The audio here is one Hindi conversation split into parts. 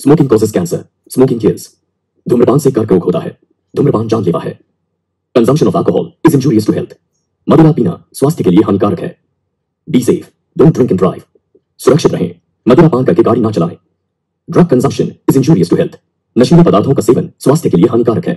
Smoking causes cancer smoking kills धूम्रपान से कर्क रोग होता है। धूम्रपान जानलेवा है। Consumption of alcohol is injurious to health मदिरा पीना स्वास्थ्य के लिए हानिकारक है। Be safe don't drink and drive सुरक्षित रहें। मदिरा पान करके गाड़ी ना चलाएँ। Drug consumption is injurious to health नशीले पदार्थों का सेवन स्वास्थ्य के लिए हानिकारक है।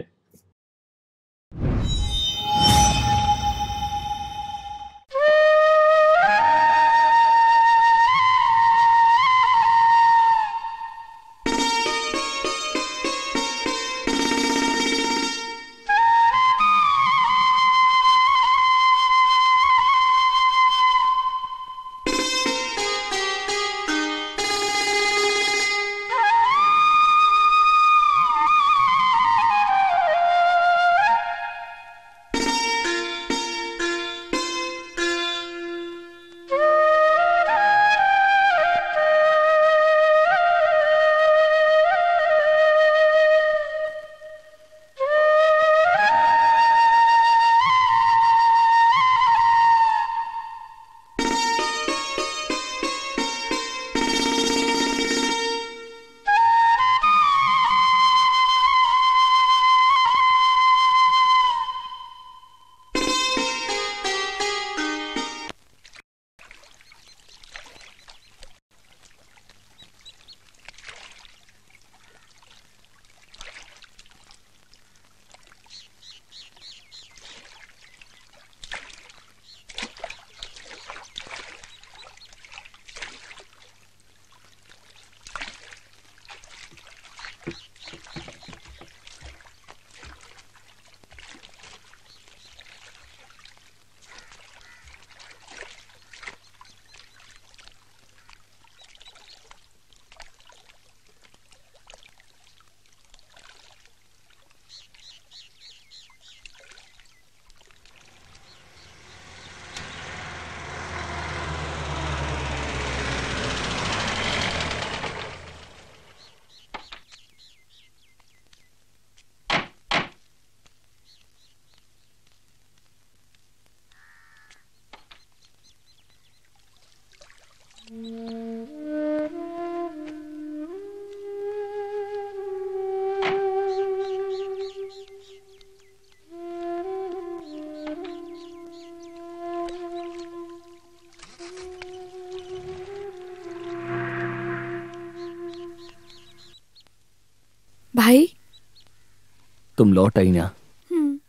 तुम लौट आई ना? हम्म,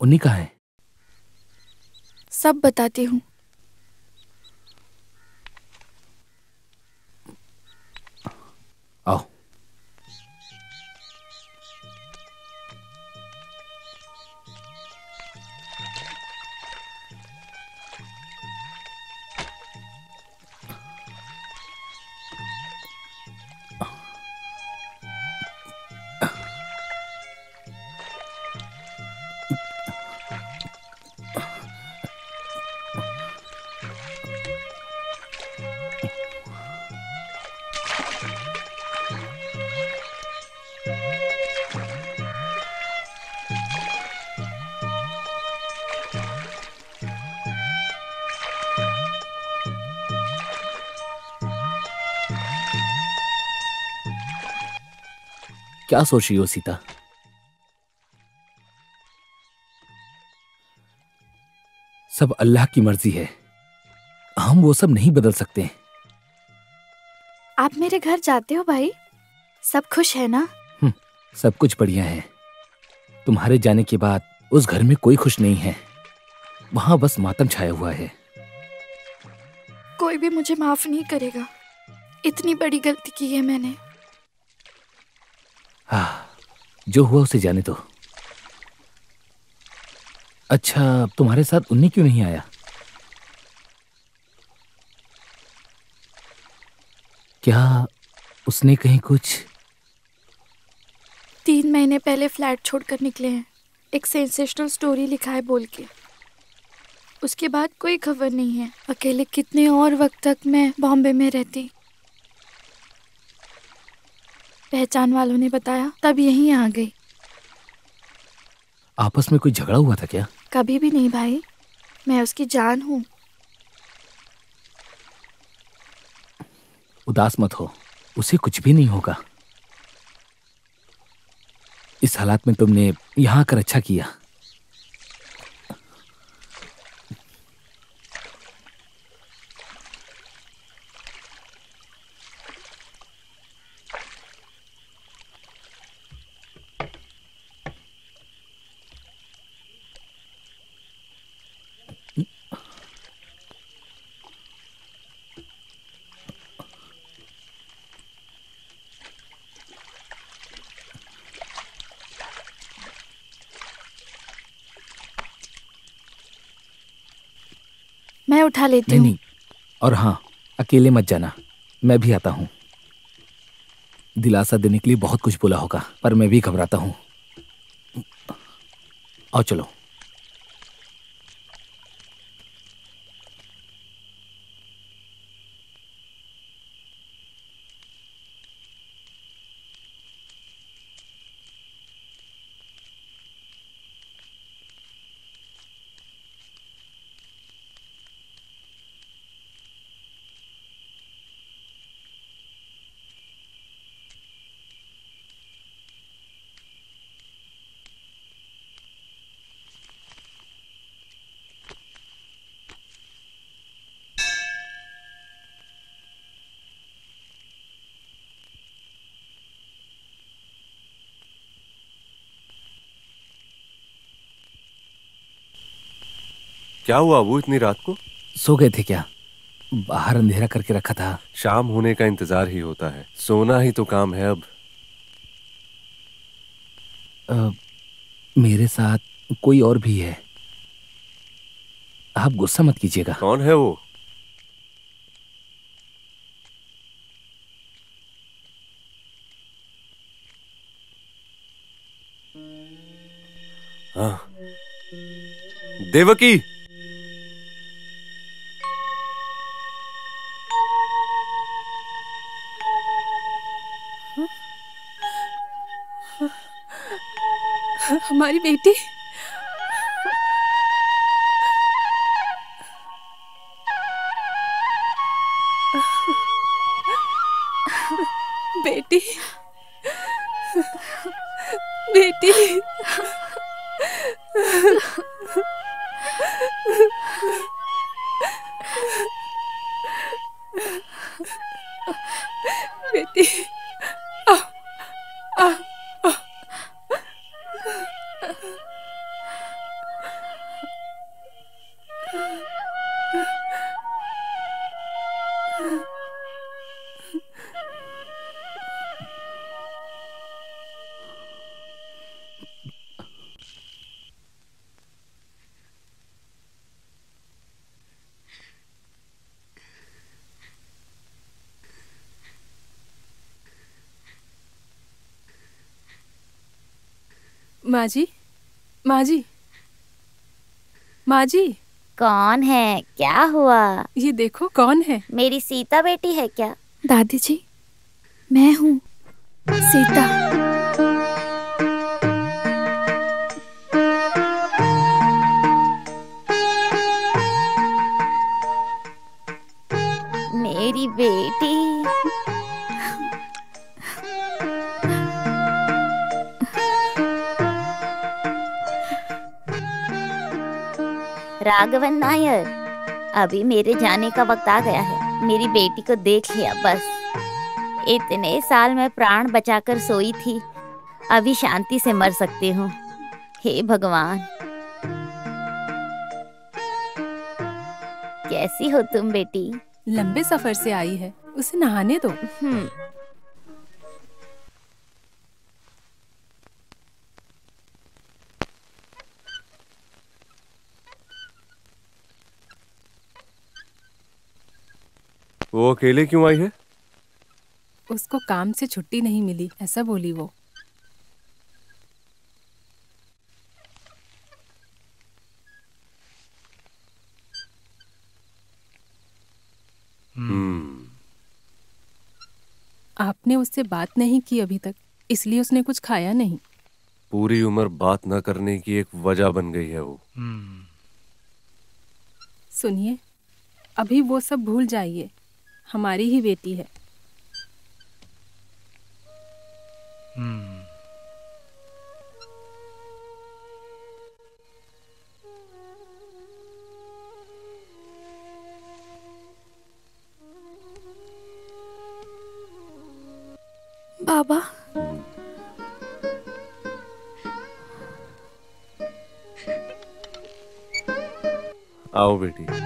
उन्हीं कहा है। सब बताती हूँ। आओ। क्या सोच रही हो सीता? सब अल्लाह की मर्ज़ी है। हम वो सब नहीं बदल सकते आप मेरे घर जाते हो भाई? सब खुश है ना? सब कुछ बढ़िया है। तुम्हारे जाने के बाद उस घर में कोई खुश नहीं है। वहाँ बस मातम छाया हुआ है। कोई भी मुझे माफ़ नहीं करेगा। इतनी बड़ी गलती की है मैंने। हाँ, जो हुआ उसे जाने दो। अच्छा तुम्हारे साथ उन्नी क्यों नहीं आया? क्या उसने कहीं कुछ? तीन महीने पहले फ्लैट छोड़कर निकले हैं। एक सेंसेशनल स्टोरी लिखा है बोल के। उसके बाद कोई खबर नहीं है। अकेले कितने और वक्त तक मैं बॉम्बे में रहती। पहचान वालों ने बताया तब यहीं आ गई। आपस में कोई झगड़ा हुआ था क्या? कभी भी नहीं भाई मैं उसकी जान हूँ। उदास मत हो उसे कुछ भी नहीं होगा। इस हालात में तुमने यहाँ आकर अच्छा किया। उठा लेती नहीं नहीं। और हाँ अकेले मत जाना। मैं भी आता हूँ। दिलासा देने के लिए बहुत कुछ बोला होगा पर मैं भी घबराता हूँ। और चलो। क्या हुआ वो इतनी रात को? सो गए थे क्या? बाहर अंधेरा करके रखा था। शाम होने का इंतज़ार ही होता है। सोना ही तो काम है अब। अ, मेरे साथ कोई और भी है। आप गुस्सा मत कीजिएगा। कौन है वो? हाँ। देवकी! हमारी बेटी? माँ जी? माँ जी? माँ जी? कौन है? क्या हुआ? ये देखो कौन है? मेरी सीता बेटी है क्या? दादी जी मैं हूँ। सीता। राघवन नायर। अभी मेरे जाने का वक्त आ गया है। मेरी बेटी को देख लिया बस। इतने साल मैं प्राण बचाकर सोई थी। अभी शांति से मर सकती हूँ। हे भगवान। कैसी हो तुम बेटी? लंबे सफ़र से आई है। उसे नहाने दो। वो अकेले क्यों आई है? उसको काम से छुट्टी नहीं मिली ऐसा बोली वो। हम्म। आपने उससे बात नहीं की अभी तक इसलिए उसने कुछ खाया नहीं। पूरी उम्र बात न करने की एक वजह बन गई है वो। सुनिए अभी वो सब भूल जाइए। हमारी ही बेटी है। बाबा। आओ बेटी।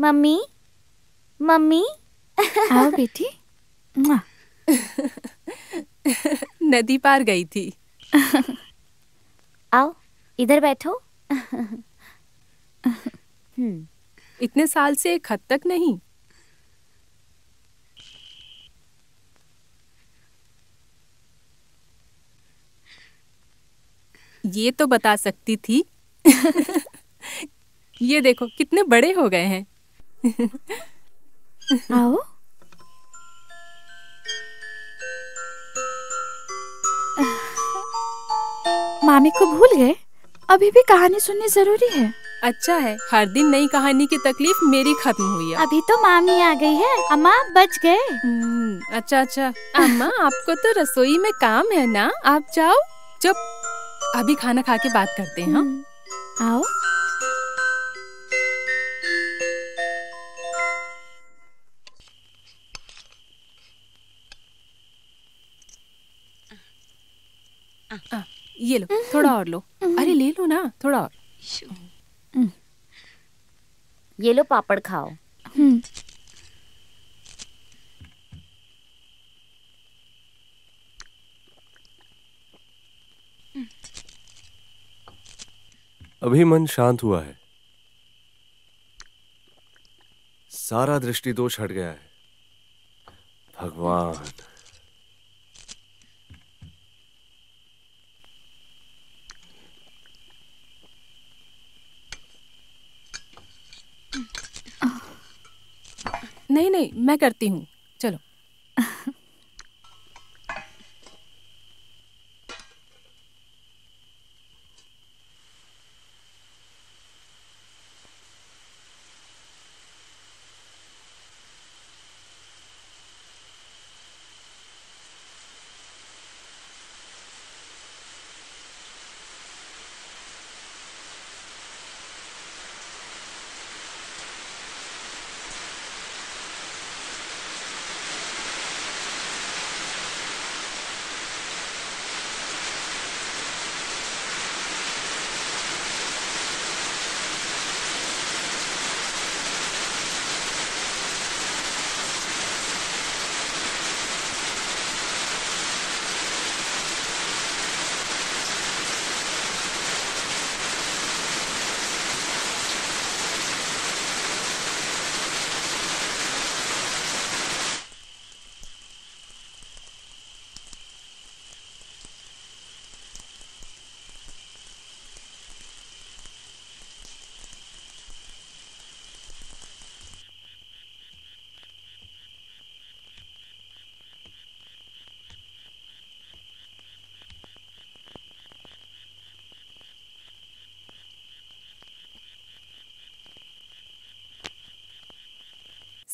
मम्मी? मम्मी? आओ बेटी। नदी पार गई थी। आओ इधर बैठो। हम्म इतने साल से एक हद तक नहीं। ये तो बता सकती थी। ये देखो कितने बड़े हो गए हैं। आओ। मामी को भूल गए। अभी भी कहानी सुननी ज़रूरी है। अच्छा है हर दिन नई कहानी की तकलीफ़ मेरी खत्म हुई है। अभी तो मामी आ गई है अम्मा बच गए। हम्म, अच्छा अच्छा। अम्मा आपको तो रसोई में काम है ना? आप जाओ चुप। अभी खाना खा के बात करते हैं हाँ? हम्म, आओ। आ, ये लो थोड़ा और लो। अरे ले लो ना थोड़ा और। ये लो पापड़ खाओ। हम्म, अभी मन शांत हुआ है। सारा दृष्टि दोष हट गया है। भगवान। नहीं नहीं मैं करती हूँ। चलो।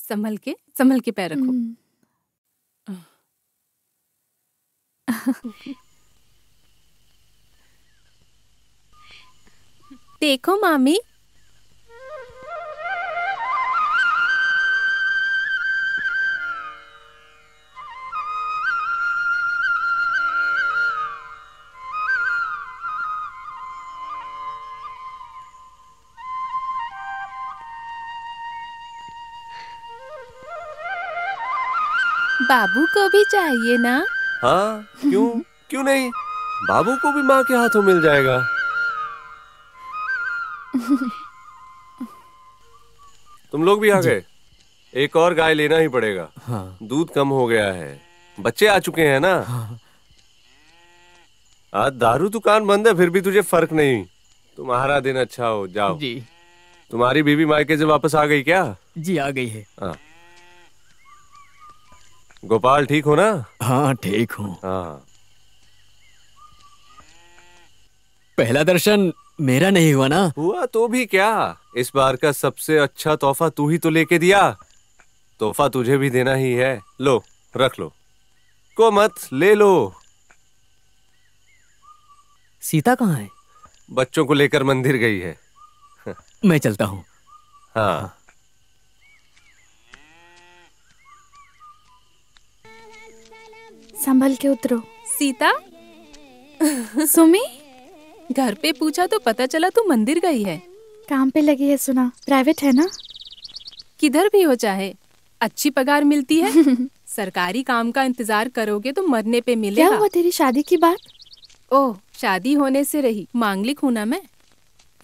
संभल के संभल के पैर रखो। हम्म, देखो मामी बाबू को भी चाहिए ना? हाँ क्यों? क्यों नहीं? बाबू को भी माँ के हाथों मिल जाएगा। तुम लोग भी आ गए। एक और गाय लेना ही पड़ेगा। हाँ। दूध कम हो गया है। बच्चे आ चुके हैं ना? हाँ। आज दारू दुकान बंद है फिर भी तुझे फ़र्क नहीं। तुम्हारा दिन अच्छा हो जाओ। जी। तुम्हारी बीवी मायके से वापस आ गई क्या? जी आ गई है। हाँ। गोपाल ठीक हो ना? हाँ ठीक हूँ। हाँ। पहला दर्शन मेरा नहीं हुआ ना? हुआ तो भी क्या? इस बार का सबसे अच्छा तोहफा तू ही तो लेके दिया। तोहफा तुझे भी देना ही है। लो रख लो। को मत ले लो। सीता कहाँ है? बच्चों को लेकर मंदिर गई है। मैं चलता हूँ। हाँ। संभल के उतरो। सीता? सुमी? घर पे पूछा तो पता चला तू मंदिर गई है। काम पे लगी है सुना। प्राइवेट है ना? किधर भी हो चाहे अच्छी पगार मिलती है। सरकारी काम का इंतज़ार करोगे तो मरने पे मिलेगा। क्या हुआ तेरी शादी की बात? ओह शादी होने से रही। मांगलिक हूँ ना मैं।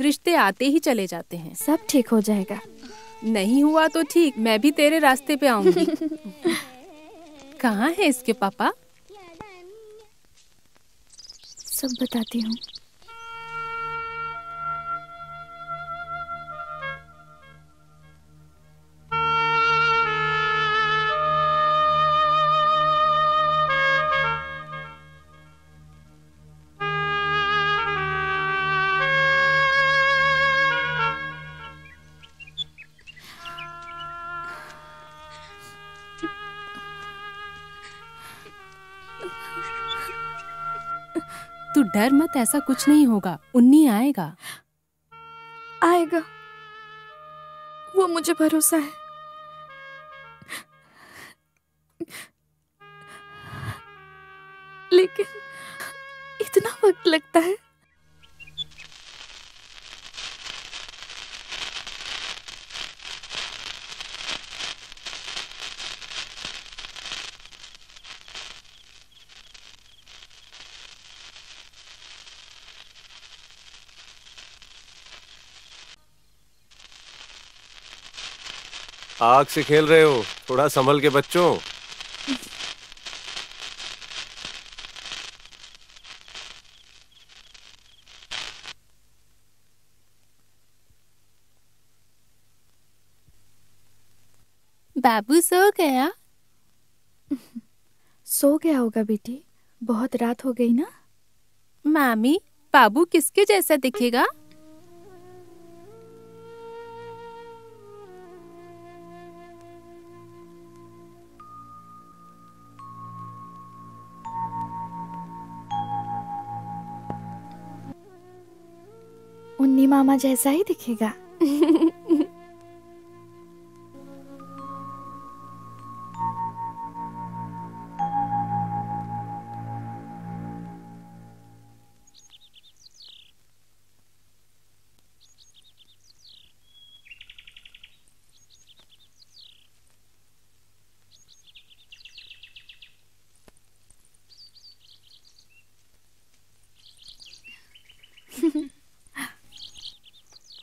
रिश्ते आते ही चले जाते हैं। सब ठीक हो जाएगा। नहीं हुआ तो ठीक मैं भी तेरे रास्ते पे आऊँगी। कहाँ है इसके पापा? सब बताती हूँ। डर मत, ऐसा कुछ नहीं होगा। उन्नी आएगा। आएगा। वो मुझे भरोसा है। लेकिन इतना वक्त लगता है। आग से खेल रहे हो थोड़ा संभल के बच्चों। बाबू सो गया? सो गया होगा बेटी बहुत रात हो गई ना? मामी बाबू किसके जैसा दिखेगा? मामा जैसा ही दिखेगा।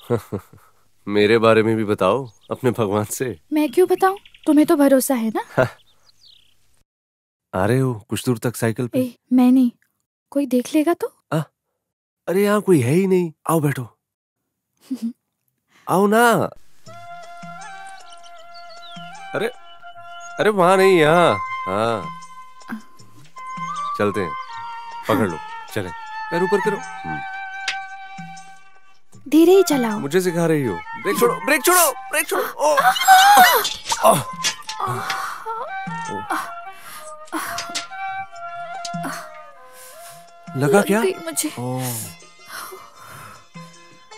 मेरे बारे में भी बताओ अपने भगवान से। मैं क्यों बताऊँ? तुम्हें तो भरोसा है ना? आ रहे हो? कुछ दूर तक साइकिल पे? ए मैं नहीं। कोई देख लेगा तो? आ, अरे यहाँ कोई है ही नहीं। आओ बैठो। आओ ना। अरे अरे वहाँ नहीं यहाँ। हाँ। चलते हैं। पकड़ लो। चले। पैर ऊपर करो। हम्म, धीरे ही चलाओ। मुझे सिखा रही हो। ब्रेक छोड़ो ब्रेक छोड़ो ब्रेक छोड़ो। ओ, लगा क्या? मुझे।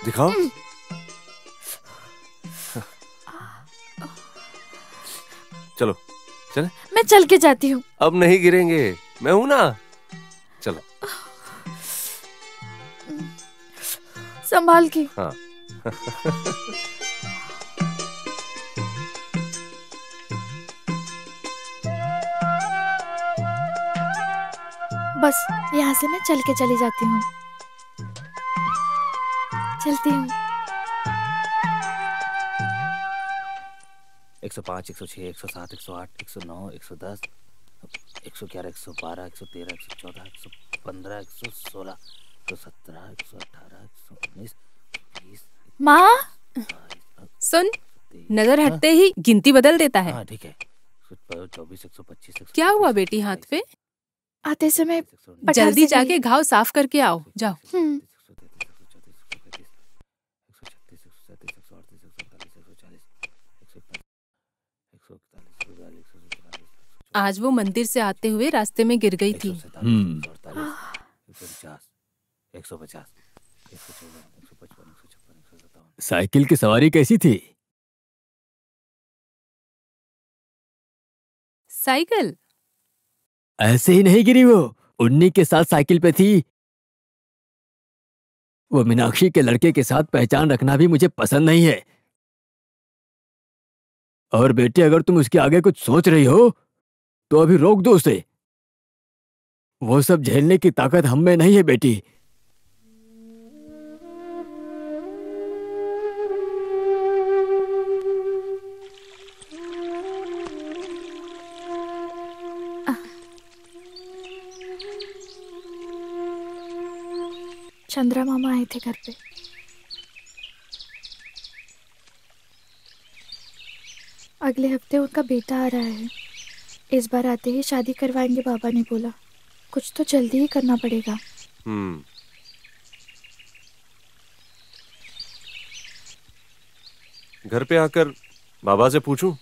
दिखाओ। चलो चले। मैं चल के जाती हूँ। अब नहीं गिरेंगे। मैं हूँ ना। संभाल के हाँ बस यहाँ से मैं चल के चली जाती हूँ चलती हूँ एक सौ पाँच एक सौ छः एक सौ सात एक सौ आठ एक सौ नौ एक सौ दस एक सौ ग्यारह एक सौ बारह एक सौ तेरह एक सौ चौदह एक सौ पंद्रह एक सौ सोलह सौ सत्रह एक सौ अठारह एक सौ उन्नीस बीस माँ सुन नज़र हटते ही गिनती बदल देता है हाँ ठीक है चौबीस एक सौ पच्चीस क्या हुआ बेटी हाथ पे आते समय जल्दी जाके घाव साफ़ करके आओ जाओ हम्म, आज वो मंदिर से आते हुए रास्ते में गिर गई थी एक सौ अड़तालीस, एक सौ उनचास, एक सौ पचास, एक सौ चौवन, एक सौ पचपन, एक सौ छप्पन, एक सौ सत्तावन। साइकिल की सवारी कैसी थी? साइकिल? ऐसे ही नहीं गिरी वो। उन्नी के साथ साइकिल पे थी। वो मीनाक्षी के लड़के के साथ पहचान रखना भी मुझे पसंद नहीं है। और बेटे अगर तुम उसके आगे कुछ सोच रही हो तो अभी रोक दो उसे। वो सब झेलने की ताकत हम में नहीं है बेटी। चंद्रा मामा आए थे घर पे. अगले हफ़्ते उनका बेटा आ रहा है. इस बार आते ही शादी करवाएँगे बाबा ने बोला. कुछ तो जल्दी ही करना पड़ेगा. हम्म. घर पे आकर बाबा से पूछूँ?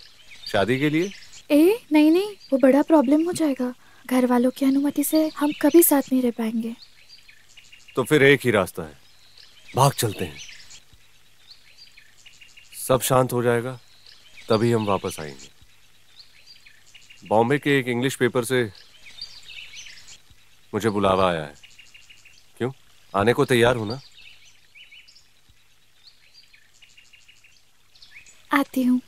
शादी के लिए? ए नहीं नहीं वो बड़ा प्रॉब्लम हो जाएगा. घर वालों की अनुमति से हम कभी साथ नहीं रह पाएँगे. तो फिर एक ही रास्ता है। भाग चलते हैं। सब शांत हो जाएगा, तभी हम वापस आएँगे। बॉम्बे के एक इंग्लिश पेपर से मुझे बुलावा आया है। क्यों? आने को तैयार हो ना? आती हूँ।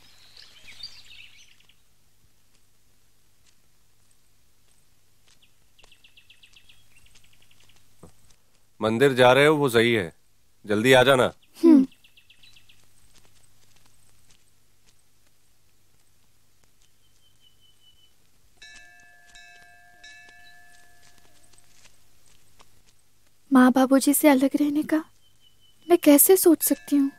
मंदिर जा रहे हो वो सही है। जल्दी आ जाना। हम्म। माँ बाबूजी से अलग रहने का मैं कैसे सोच सकती हूँ?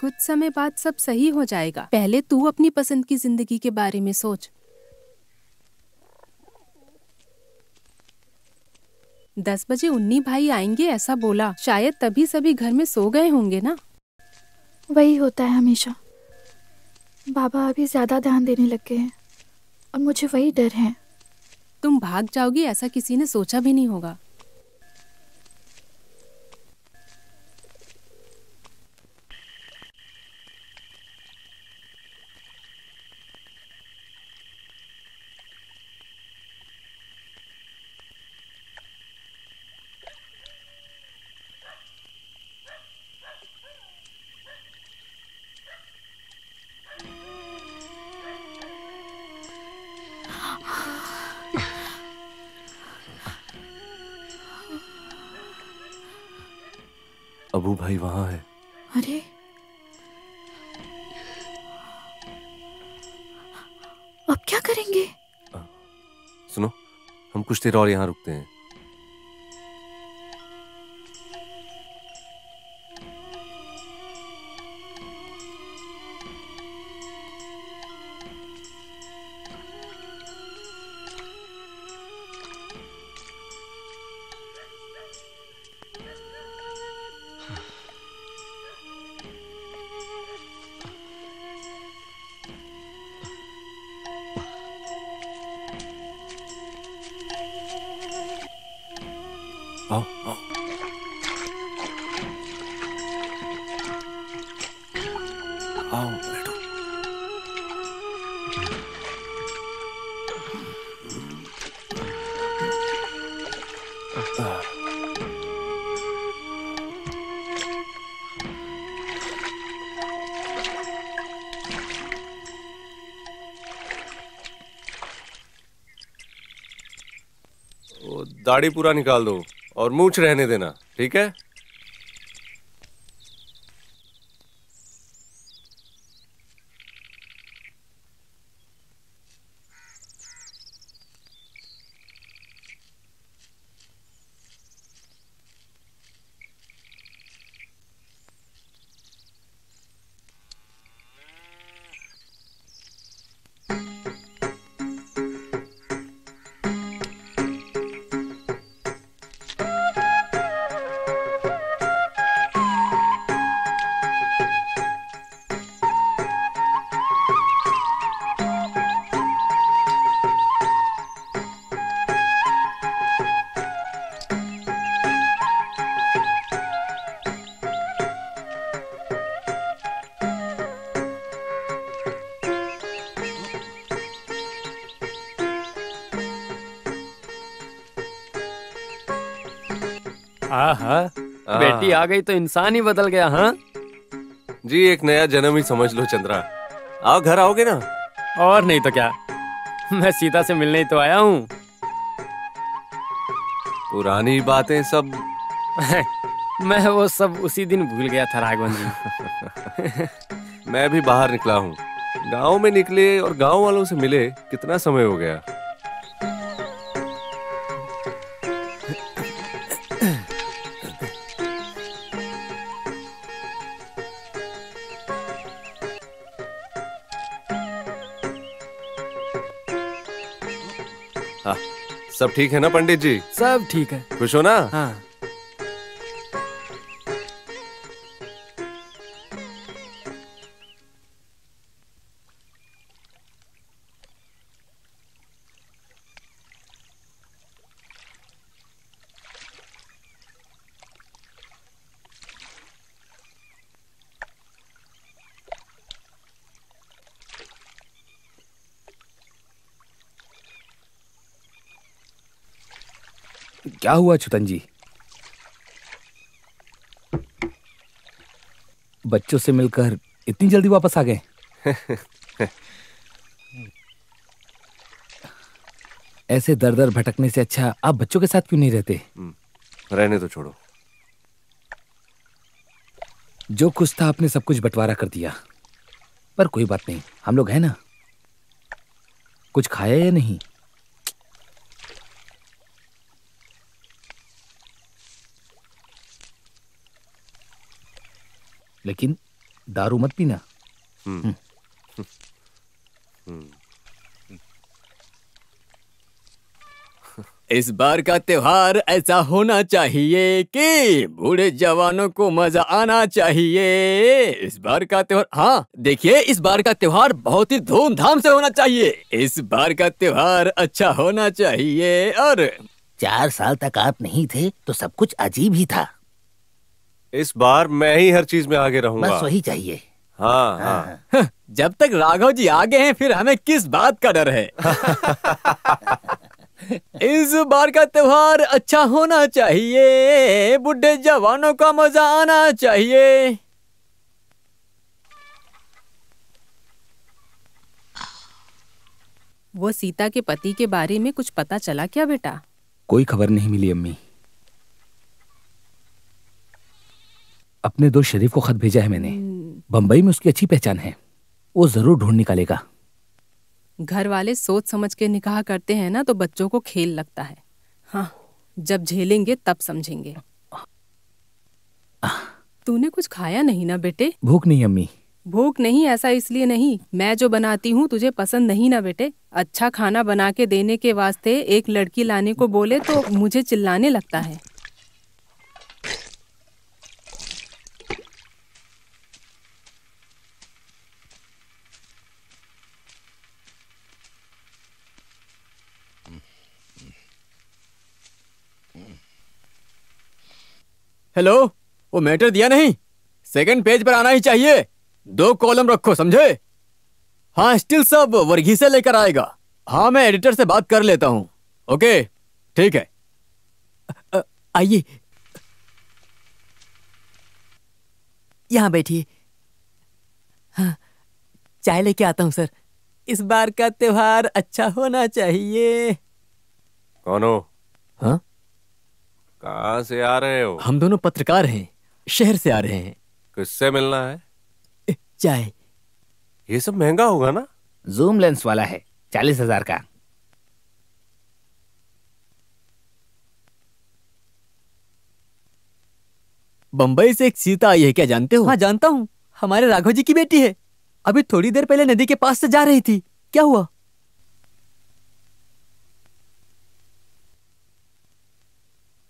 कुछ समय बाद सब सही हो जाएगा। पहले तू अपनी पसंद की ज़िंदगी के बारे में सोच। दस बजे उन्नी भाई आएँगे ऐसा बोला। शायद तभी सभी घर में सो गए होंगे ना? वही होता है हमेशा। बाबा अभी ज़्यादा ध्यान देने लग गए हैं और मुझे वही डर है। तुम भाग जाओगी ऐसा किसी ने सोचा भी नहीं होगा। हम कुछ देर और यहाँ रुकते हैं। दाढ़ी पूरा निकाल दो और मूछ रहने देना ठीक है? आ गई तो इंसान ही बदल गया हाँ? जी एक नया जन्म ही समझ लो चंद्रा। आओ घर आओगे ना? और नहीं तो क्या? मैं सीता से मिलने ही तो आया हूँ। पुरानी बातें सब मैं वो सब उसी दिन भूल गया था राघवन जी। मैं भी बाहर निकला हूँ। गाँव में निकले और गाँव वालों से मिले कितना समय हो गया? सब ठीक है ना पंडित जी? सब ठीक है। खुश हो ना? हाँ। क्या हुआ छुतन जी? बच्चों से मिलकर इतनी जल्दी वापस आ गए। ऐसे दर दर भटकने से अच्छा आप बच्चों के साथ क्यों नहीं रहते? रहने तो छोड़ो। जो कुछ था आपने सब कुछ बंटवारा कर दिया। पर कोई बात नहीं हम लोग हैं ना। कुछ खाया या नहीं? लेकिन दारू मत पीना। हम्म। इस बार का त्योहार ऐसा होना चाहिए कि बूढ़े जवानों को मज़ा आना चाहिए। इस बार का त्योहार हाँ देखिए इस बार का त्योहार बहुत ही धूमधाम से होना चाहिए। इस बार का त्योहार अच्छा होना चाहिए। और चार साल तक आप नहीं थे तो सब कुछ अजीब ही था। इस बार मैं ही हर चीज़ में आगे रहूँगा। बस वही चाहिए। हाँ हाँ। जब तक राघव जी आगे हैं फिर हमें किस बात का डर है? इस बार का त्योहार अच्छा होना चाहिए बुढ़े जवानों का मज़ा आना चाहिए। वो सीता के पति के बारे में कुछ पता चला क्या बेटा? कोई खबर नहीं मिली अम्मी। अपने दो शरीफ को खत भेजा है मैंने। बंबई में उसकी अच्छी पहचान है। वो ज़रूर ढूंढ निकालेगा। घर वाले सोच समझ के निकाह करते हैं ना तो बच्चों को खेल लगता है। हाँ जब झेलेंगे तब समझेंगे। तूने कुछ खाया नहीं ना बेटे? भूख नहीं अम्मी। भूख नहीं ऐसा इसलिए नहीं। मैं जो बनाती हूँ तुझे पसंद नहीं ना बेटे। अच्छा खाना बना के देने के वास्ते एक लड़की लाने को बोले तो मुझे चिल्लाने लगता है। हेलो वो मैटर दिया नहीं। सेकंड पेज पर आना ही चाहिए। दो कॉलम रखो समझे? हाँ स्टिल सब वर्गी से लेकर आएगा। हाँ मैं एडिटर से बात कर लेता हूँ। ओके ठीक है। आइए। यहाँ बैठिए। हाँ चाय लेके आता हूँ सर। इस बार का त्योहार अच्छा होना चाहिए। कौन हो? हाँ? कहाँ से आ रहे हो? हम दोनों पत्रकार हैं शहर से आ रहे हैं। किससे मिलना है? चाय। ये सब महँगा होगा ना? जूम लेंस वाला है चालीस हज़ार का। बम्बई से एक सीता आई है क्या जानते हो? हाँ जानता हूँ। हमारे राघव जी की बेटी है। अभी थोड़ी देर पहले नदी के पास से जा रही थी। क्या हुआ?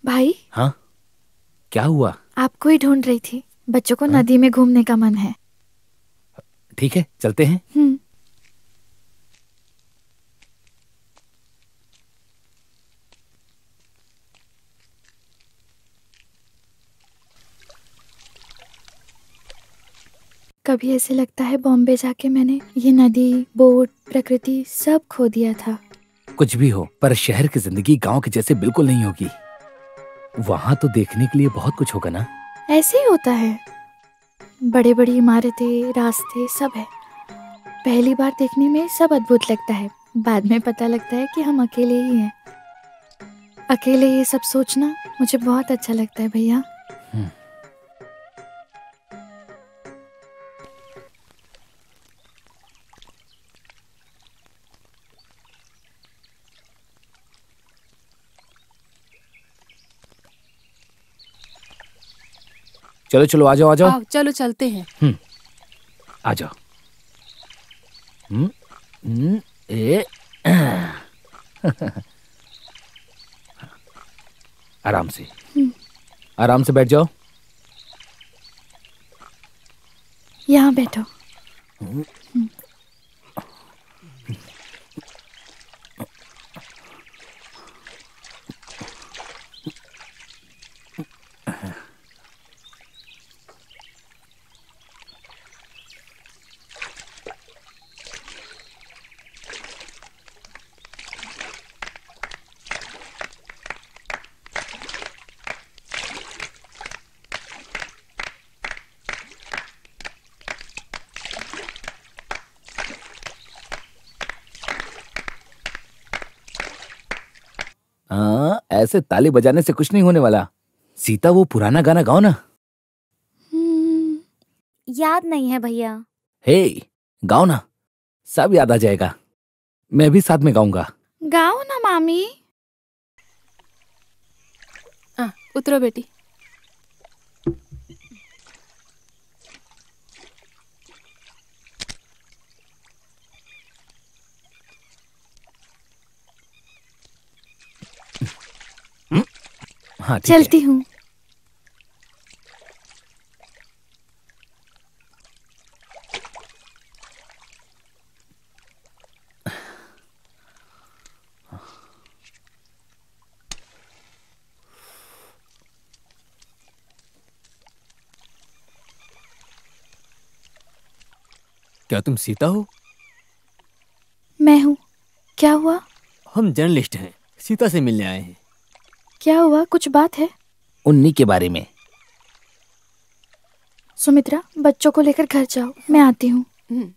भाई? हाँ? क्या हुआ? आपको ही ढूंढ रही थी। बच्चों को नदी में घूमने का मन है। ठीक है चलते हैं। हम्म। कभी ऐसे लगता है बॉम्बे जाके मैंने ये नदी बोट प्रकृति सब खो दिया था। कुछ भी हो पर शहर की ज़िंदगी गाँव के जैसे बिल्कुल नहीं होगी। वहाँ तो देखने के लिए बहुत कुछ होगा ना? ऐसे ही होता है। बड़े बड़ी इमारतें, रास्ते सब है। पहली बार देखने में सब अद्भुत लगता है। बाद में पता लगता है कि हम अकेले ही हैं। अकेले ये सब सोचना मुझे बहुत अच्छा लगता है, भैया। चलो चलो आ जाओ आ जाओ। चलो चलते हैं। आ जाओ। हम्म, हम्म, ए आराम से। आराम से बैठ जाओ। यहाँ बैठो हाँ ऐसे ताली बजाने से कुछ नहीं होने वाला। सीता वो पुराना गाना गाओ ना। हम्म, याद नहीं है भैया। हे गाओ ना। सब याद आ जाएगा। मैं भी साथ में गाऊँगा। गाओ ना मामी। आ, उतरो बेटी। हाँ चलती हूँ। क्या तुम सीता हो? मैं हूँ। क्या हुआ? हम जर्नलिस्ट हैं। सीता से मिलने आए हैं। क्या हुआ? कुछ बात है? उन्नी के बारे में। सुमित्रा बच्चों को लेकर घर जाओ। मैं आती हूँ। हम्म,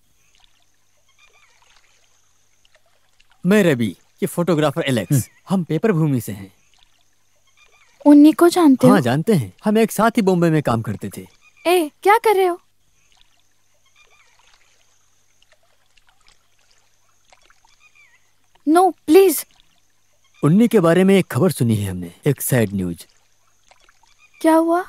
मैं रवि ये फोटोग्राफर एलेक्स। हम पेपर भूमि से हैं। उन्नी को जानते हाँ? हो जानते हैं। हम एक साथ ही बॉम्बे में काम करते थे। ए क्या कर रहे हो? नो प्लीज़ उन्नी के बारे में एक खबर सुनी है हमने एक सैड न्यूज़ क्या हुआ?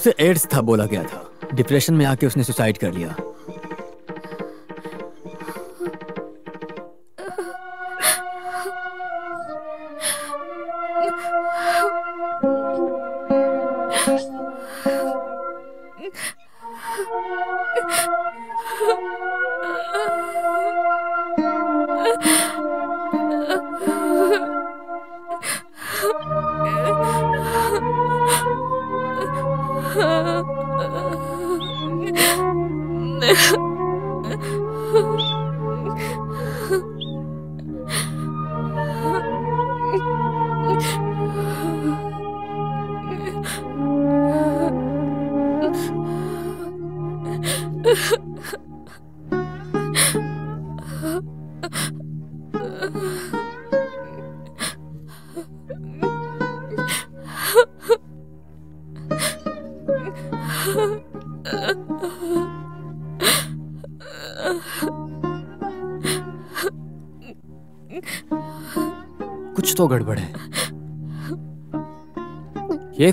उसे एड्स था बोला गया था। डिप्रेशन में आके उसने सुसाइड कर लिया।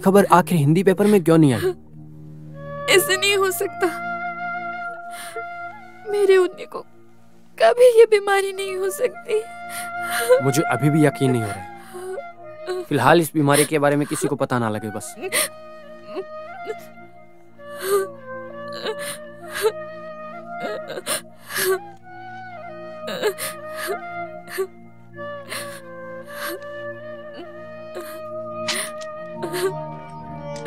खबर आखिर हिंदी पेपर में क्यों नहीं आई? ऐसे नहीं हो सकता। मेरे उन्नी को कभी ये बीमारी नहीं हो सकती। मुझे अभी भी यकीन नहीं हो रहा है। फ़िलहाल इस बीमारी के बारे में किसी को पता ना लगे बस।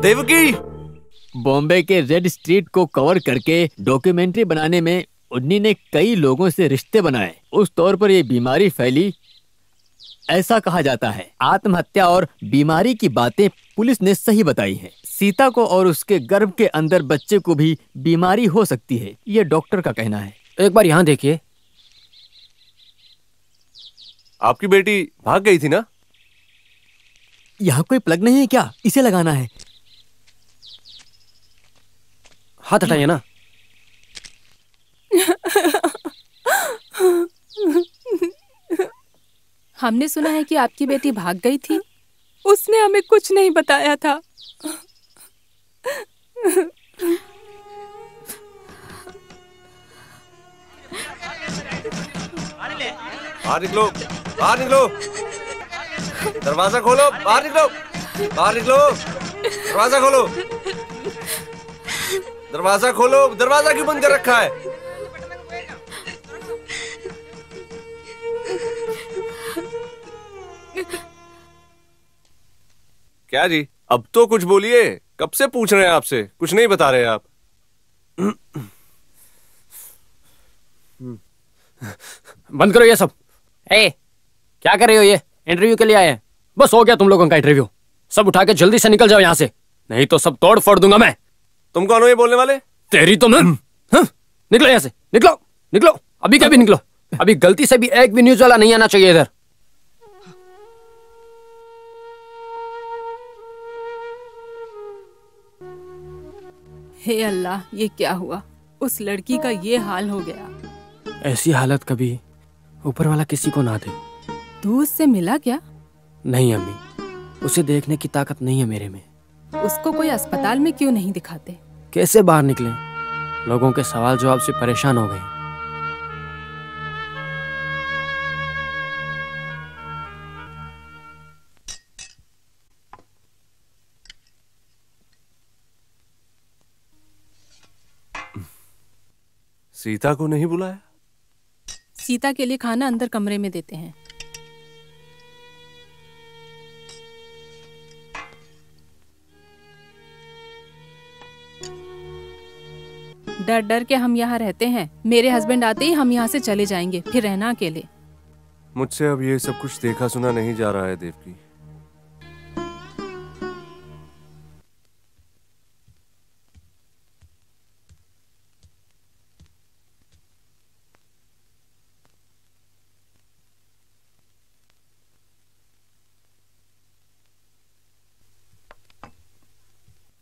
देवकी। बॉम्बे के रेड स्ट्रीट को कवर करके डॉक्यूमेंट्री बनाने में उन्नी ने कई लोगों से रिश्ते बनाए। उस तौर पर ये बीमारी फैली ऐसा कहा जाता है। आत्महत्या और बीमारी की बातें पुलिस ने सही बताई है। सीता को और उसके गर्भ के अंदर बच्चे को भी बीमारी हो सकती है ये डॉक्टर का कहना है। एक बार यहाँ देखिए। आपकी बेटी भाग गई थी ना? यहाँ कोई प्लग नहीं है क्या? इसे लगाना है। हाथ हटाइए ना। हमने सुना है कि आपकी बेटी भाग गई थी। उसने हमें कुछ नहीं बताया था। बाहर निकलो बाहर निकलो। दरवाज़ा खोलो बाहर निकलो। बाहर निकलो दरवाज़ा खोलो। दरवाज़ा खोलो, दरवाज़ा क्यों बंद कर रखा है? क्या जी? अब तो कुछ बोलिए। कब से पूछ रहे हैं आपसे? कुछ नहीं बता रहे आप। बंद करो ये सब। ए, क्या कर रहे हो ये? इंटरव्यू के लिए आए हैं। बस हो गया तुम लोगों का इंटरव्यू। सब उठा के जल्दी से निकल जाओ यहाँ से। नहीं तो सब तोड़ फोड़ दूँगा मैं। तुम कौन हो ये बोलने वाले? तेरी तो मैं हाँ, निकलो यहाँ से। निकलो निकलो। अभी कभी निकलो। अभी गलती से भी एक भी न्यूज़ वाला नहीं आना चाहिए इधर। हे अल्लाह ये क्या हुआ? उस लड़की का ये हाल हो गया। ऐसी हालत कभी ऊपर वाला किसी को ना दे। तू उससे मिला क्या? नहीं अम्मी उसे देखने की ताकत नहीं है मेरे में। उसको कोई अस्पताल में क्यों नहीं दिखाते? कैसे बाहर निकले? लोगों के सवाल जवाब से परेशान हो गए। सीता को नहीं बुलाया? सीता के लिए खाना अंदर कमरे में देते हैं। डर डर के हम यहाँ रहते हैं। मेरे हस्बैंड आते ही हम यहाँ से चले जाएँगे फिर रहना अकेले। मुझसे अब ये सब कुछ देखा सुना नहीं जा रहा है देवकी।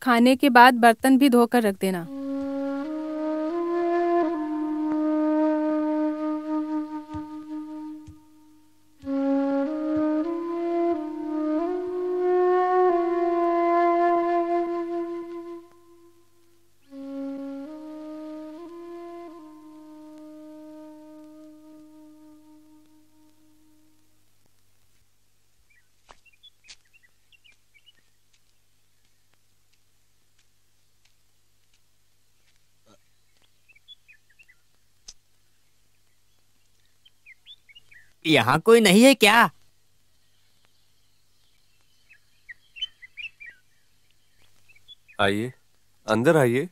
खाने के बाद बर्तन भी धोकर रख देना। यहाँ कोई नहीं है क्या? आइए अंदर आइए।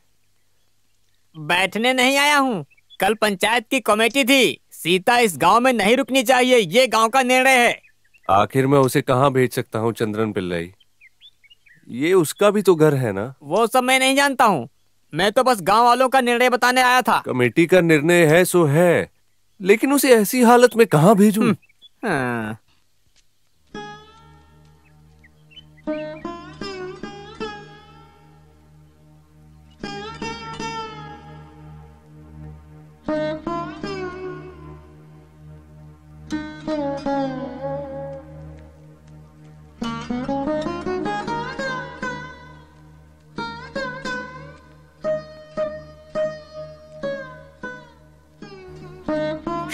बैठने नहीं आया हूँ। कल पंचायत की कमेटी थी। सीता इस गाँव में नहीं रुकनी चाहिए ये गाँव का निर्णय है। आखिर मैं उसे कहाँ भेज सकता हूँ चंद्रन पिल्लई? ये उसका भी तो घर है ना? वो सब मैं नहीं जानता हूँ। मैं तो बस गाँव वालों का निर्णय बताने आया था। कमेटी का निर्णय है सो है। लेकिन उसे ऐसी हालत में कहाँ भेजू हाँ।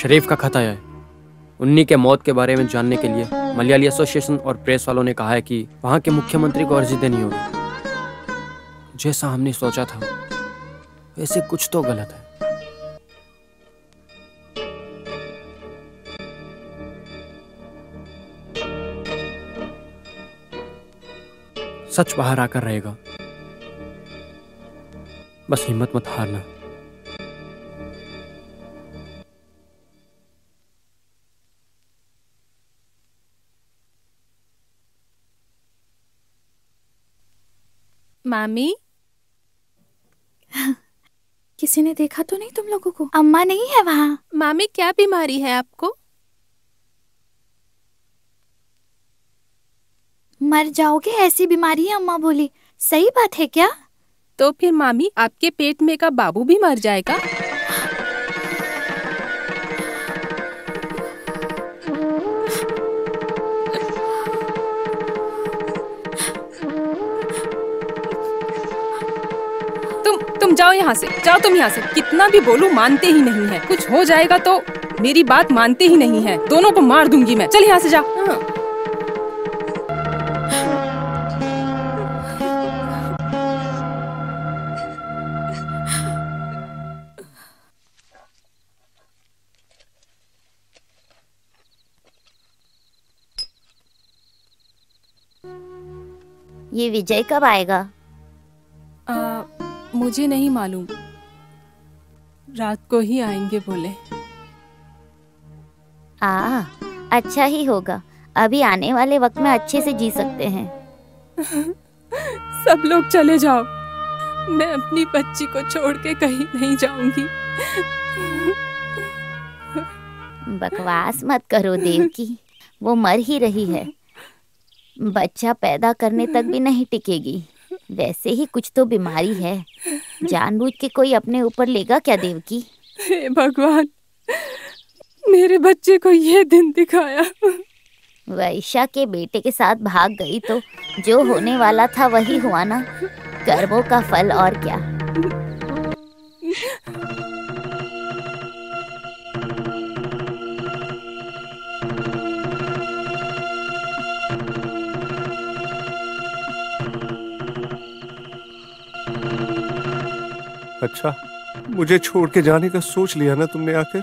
शरीफ का खत आया है। उन्नी के मौत के बारे में जानने के लिए मलयाली एसोसिएशन और प्रेस वालों ने कहा है कि वहाँ के मुख्यमंत्री को अर्जी देनी होगी। जैसा हमने सोचा था, वैसे कुछ तो गलत है। सच बाहर आकर रहेगा। बस हिम्मत मत हारना। मामी? किसी ने देखा तो नहीं तुम लोगों को? अम्मा नहीं है वहाँ। मामी क्या बीमारी है आपको? मर जाओगे ऐसी बीमारी है अम्मा बोली। सही बात है क्या? तो फिर मामी आपके पेट में का बाबू भी मर जाएगा? जाओ यहाँ से जाओ तुम यहाँ से। कितना भी बोलूँ मानते ही नहीं है। कुछ हो जाएगा तो मेरी बात मानते ही नहीं है। दोनों को मार दूँगी मैं। चल यहाँ से जा। हाँ। ये विजय कब आएगा? आ, मुझे नहीं मालूम। रात को ही आएँगे बोले आ, अच्छा ही होगा। अभी आने वाले वक्त में अच्छे से जी सकते हैं। सब लोग चले जाओ। मैं अपनी बच्ची को छोड़ के कहीं नहीं जाऊँगी। बकवास मत करो देव की वो मर ही रही है। बच्चा पैदा करने तक भी नहीं टिकेगी। वैसे ही कुछ तो बीमारी है। जानबूझ के कोई अपने ऊपर लेगा क्या देवकी? हे भगवान मेरे बच्चे को ये दिन दिखाया। वैशा के बेटे के साथ भाग गई तो जो होने वाला था वही हुआ ना? कर्मों का फल और क्या? अच्छा मुझे छोड़ के जाने का सोच लिया ना तुमने आकर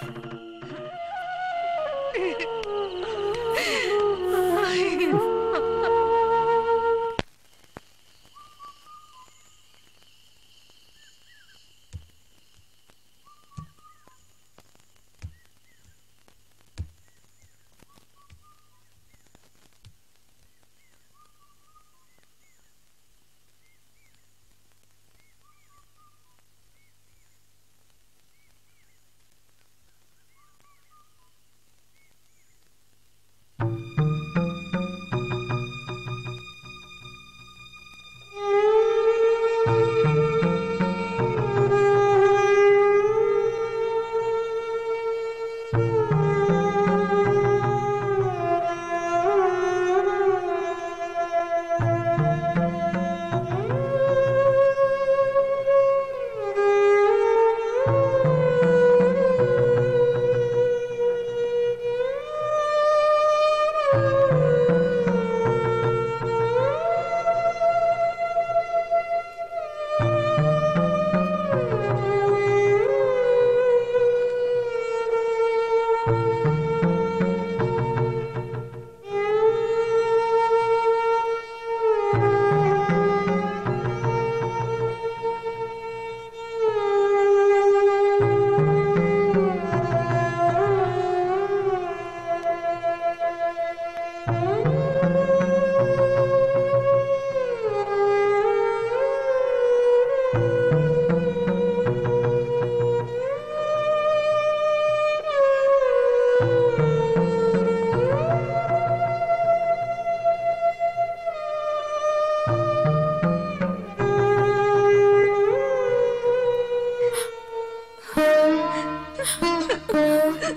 Oh,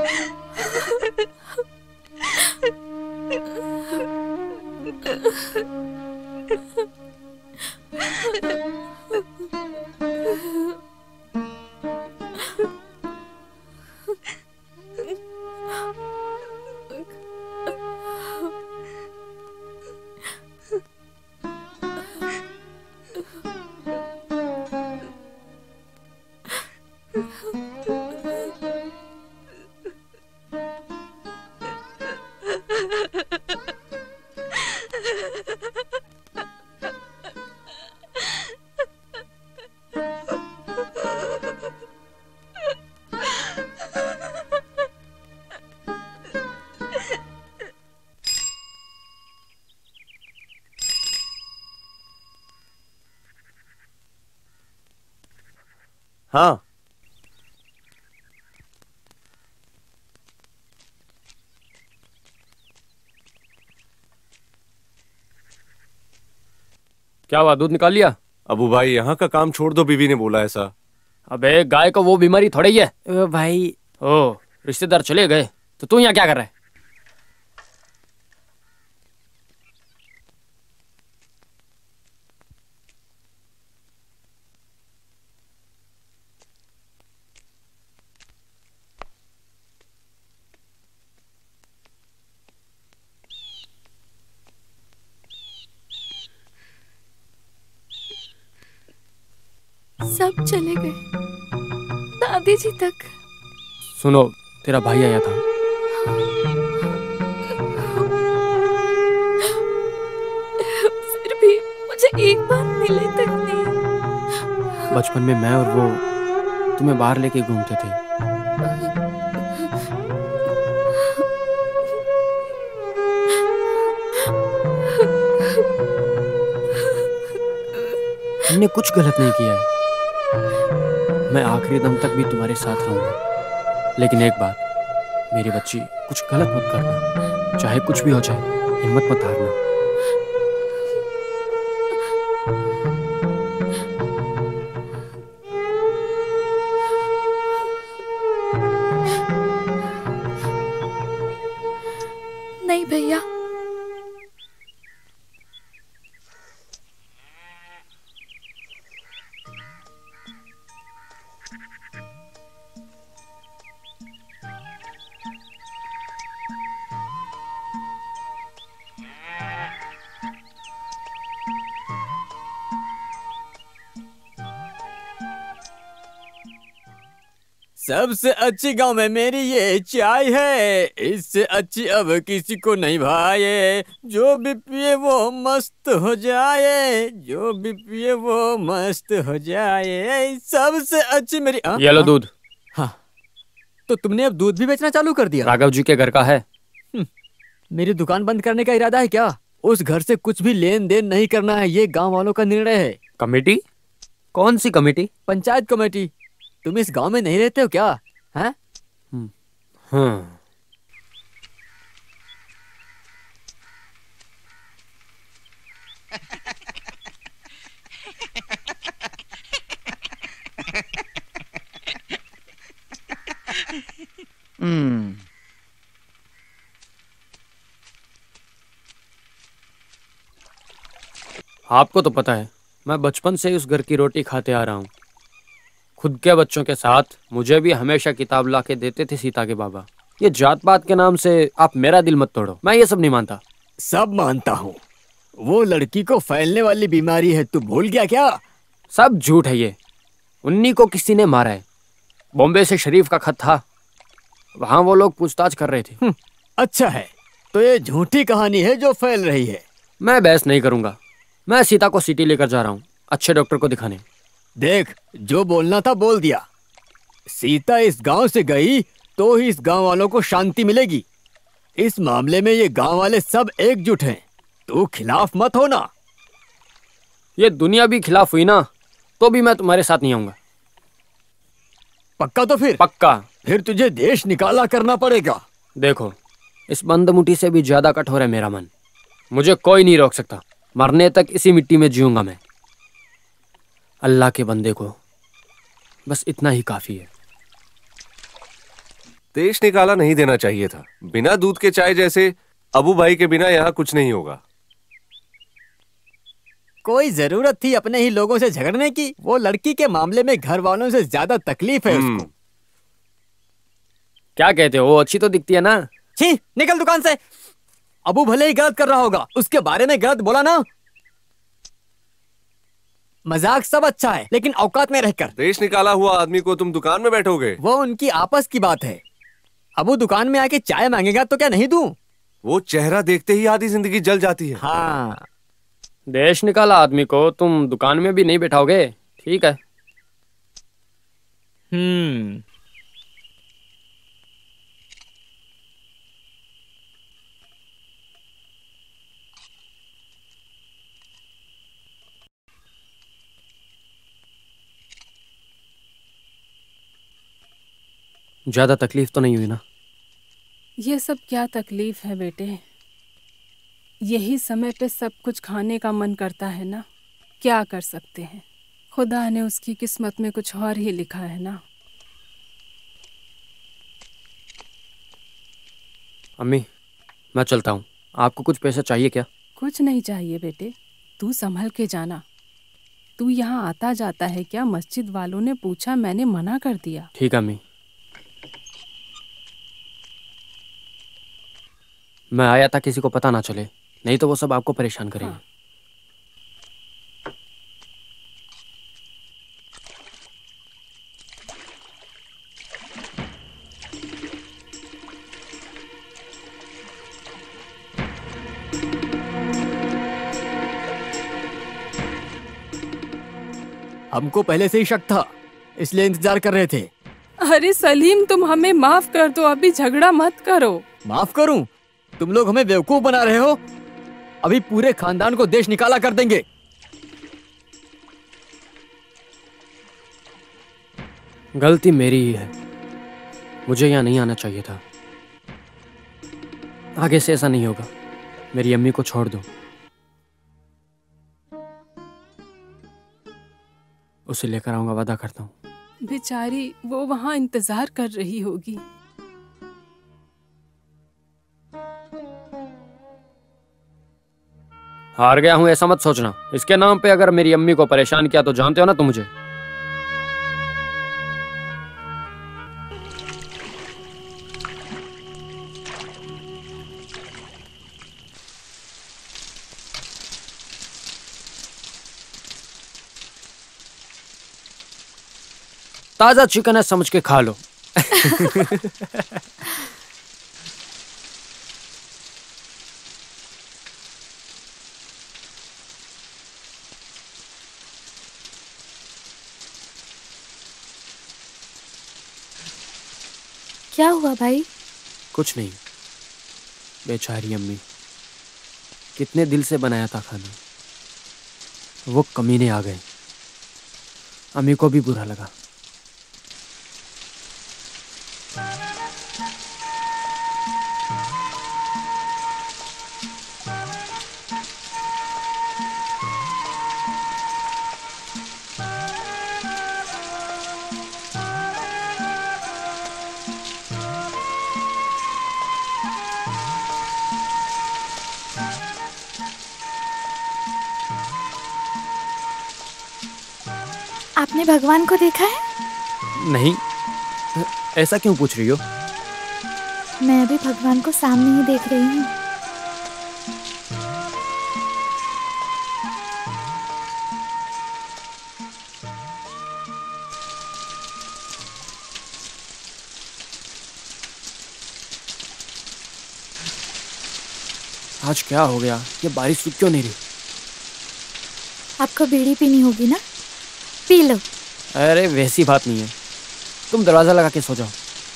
क्या हुआ दूध निकाल लिया? अबू भाई यहाँ का काम छोड़ दो बीवी ने बोला ऐसा। अबे गाय को वो बीमारी थोड़ी है। ओ भाई। ओ रिश्तेदार चले गए तो तू यहाँ क्या कर रहा है? सुनो तेरा भाई आया था। फिर भी मुझे एक बार मिले तक नहीं। बचपन में मैं और वो तुम्हें बाहर लेके घूमते थे। हमने कुछ गलत नहीं किया है। मैं आखिरी दम तक भी तुम्हारे साथ रहूँगा। लेकिन एक बात, मेरी बच्ची, कुछ गलत मत करना। चाहे कुछ भी हो जाए, हिम्मत मत हारना। सबसे अच्छी गाँव में मेरी ये चाय है। इससे अच्छी अब किसी को नहीं भाए। जो भी पिए वो मस्त हो जाए। जो भी पिए वो मस्त हो जाए। सबसे अच्छी मेरी हाँ? ये लो दूध। हाँ। तो तुमने अब दूध भी बेचना चालू कर दिया? राघव जी के घर का है। मेरी दुकान बंद करने का इरादा है क्या? उस घर से कुछ भी लेन देन नहीं करना है ये गाँव वालों का निर्णय है। कमेटी? कौन सी कमेटी? पंचायत कमेटी। तुम इस गाँव में नहीं रहते हो क्या? हैं? हाँ। हम्म। आपको तो पता है मैं बचपन से ही उस घर की रोटी खाते आ रहा हूँ। खुद के बच्चों के साथ मुझे भी हमेशा किताब ला के देते थे सीता के बाबा। ये जात पात के नाम से आप मेरा दिल मत तोड़ो। मैं ये सब नहीं मानता। सब मानता हूँ। वो लड़की को फैलने वाली बीमारी है तू भूल गया क्या? सब झूठ है ये। उन्नी को किसी ने मारा है। बॉम्बे से शरीफ का खत था। वहाँ वो लोग पूछताछ कर रहे थे। हम्म, अच्छा है। तो ये झूठी कहानी है जो फैल रही है। मैं बहस नहीं करूँगा। मैं सीता को सिटी लेकर जा रहा हूँ। अच्छे डॉक्टर को दिखाने। देख जो बोलना था बोल दिया। सीता इस गाँव से गई तो ही इस गाँव वालों को शांति मिलेगी। इस मामले में ये गाँव वाले सब एकजुट हैं। तू खिलाफ मत होना। ये दुनिया भी खिलाफ हुई ना तो भी मैं तुम्हारे साथ नहीं आऊँगा। पक्का तो फिर? पक्का। फिर तुझे देश निकाला करना पड़ेगा। देखो इस बंद मुट्ठी से भी ज़्यादा कठोर है मेरा मन। मुझे कोई नहीं रोक सकता। मरने तक इसी मिट्टी में जीऊँगा मैं। अल्लाह के बंदे को। बस इतना ही काफ़ी है। देश निकाला नहीं देना चाहिए था। बिना दूध के चाय जैसे अबू भाई के बिना यहाँ कुछ नहीं होगा। कोई ज़रूरत थी अपने ही लोगों से झगड़ने की? वो लड़की के मामले में घर वालों से ज़्यादा तकलीफ़ है हम्म। उसको क्या कहते हो? वो अच्छी तो दिखती है ना? छी निकल दुकान से। अबू भले ही गलत कर रहा होगा उसके बारे में गलत बोला ना। मज़ाक सब अच्छा है लेकिन औकात में रहकर। देश निकाला हुआ आदमी को तुम दुकान में बैठोगे। वो उनकी आपस की बात है। अब वो दुकान में आके चाय मांगेगा तो क्या नहीं दू? वो चेहरा देखते ही आधी ज़िंदगी जल जाती है। हाँ। देश निकाला आदमी को तुम दुकान में भी नहीं बैठाओगे? ठीक है। हम्म। ज़्यादा तकलीफ़ तो नहीं हुई ना? ये सब क्या तकलीफ़ है बेटे? यही समय पे सब कुछ खाने का मन करता है ना? क्या कर सकते हैं? खुदा ने उसकी किस्मत में कुछ और ही लिखा है ना? अम्मी मैं चलता हूँ। आपको कुछ पैसा चाहिए क्या? कुछ नहीं चाहिए बेटे। तू संभल के जाना। तू यहाँ आता जाता है क्या? मस्जिद वालों ने पूछा मैंने मना कर दिया। ठीक है अम्मी। मैं आया था किसी को पता ना चले। नहीं तो वो सब आपको परेशान करेंगे। हाँ। हमको पहले से ही शक था इसलिए इंतज़ार कर रहे थे। अरे सलीम तुम हमें माफ़ कर दो अभी झगड़ा मत करो। माफ़ करूँ? तुम लोग हमें बेवकूफ़ बना रहे हो? अभी पूरे खानदान को देश निकाला कर देंगे। गलती मेरी ही है। मुझे यहाँ नहीं आना चाहिए था। आगे से ऐसा नहीं होगा। मेरी अम्मी को छोड़ दो। उसे लेकर आऊँगा वादा करता हूँ। बेचारी वो वहाँ इंतज़ार कर रही होगी। हार गया हूँ ऐसा मत सोचना। इसके नाम पे अगर मेरी अम्मी को परेशान किया तो जानते हो ना तुम मुझे? ताज़ा चिकन है समझ के खा लो। क्या हुआ भाई? कुछ नहीं। बेचारी अम्मी, कितने दिल से बनाया था खाना। वो कमीने आ गए। अम्मी को भी बुरा लगा। आपने भगवान को देखा है? नहीं। ऐसा क्यों पूछ रही हो? मैं भी भगवान को सामने ही देख रही हूँ। आज क्या हो गया? ये बारिश रुक क्यों नहीं रही? आपको बीड़ी पीनी होगी ना? पी लो। अरे वैसी बात नहीं है। तुम दरवाज़ा लगा के सो जाओ।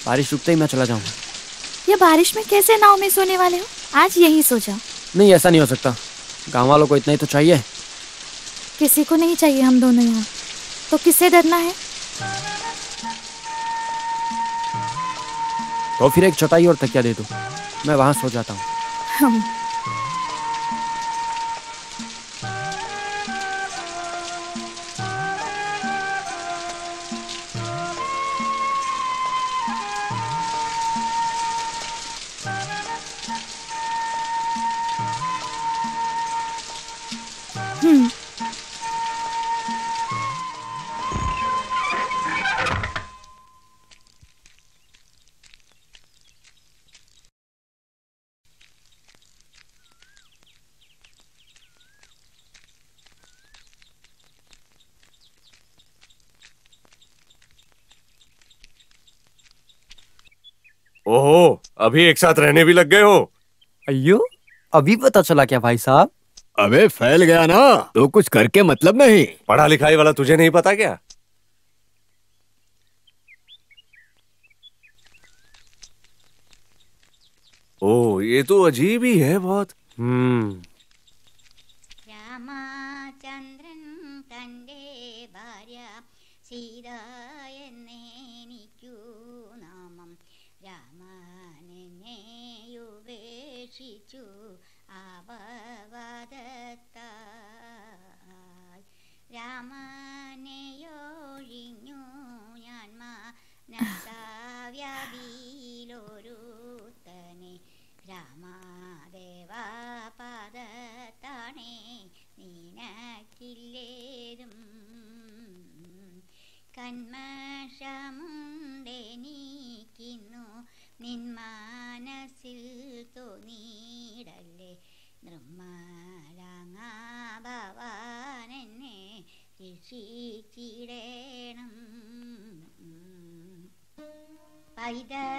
बारिश रुकते ही मैं चला जाऊँगा। ये बारिश में कैसे नाव में सोने वाले हो? आज यही सो जाओ। नहीं ऐसा नहीं हो सकता। गाँव वालों को इतना ही तो चाहिए। किसी को नहीं चाहिए हम दोनों यहाँ। तो किससे डरना है? तो फिर एक चटाई और तकिया दे दो। मैं वहाँ सो जाता हूँ। अभी एक साथ रहने भी लग गए हो। अयो अभी पता चला क्या भाई साहब? अबे फैल गया ना तो कुछ करके मतलब नहीं। पढ़ा लिखाई वाला तुझे नहीं पता क्या? ओ ये तो अजीब ही है बहुत। हम्म। भार्या सीधा രാമനെയൊഴിഞ്ഞു ഞാൻ മനസാവ്യാധിയിലൊരുത്തനെ Ida.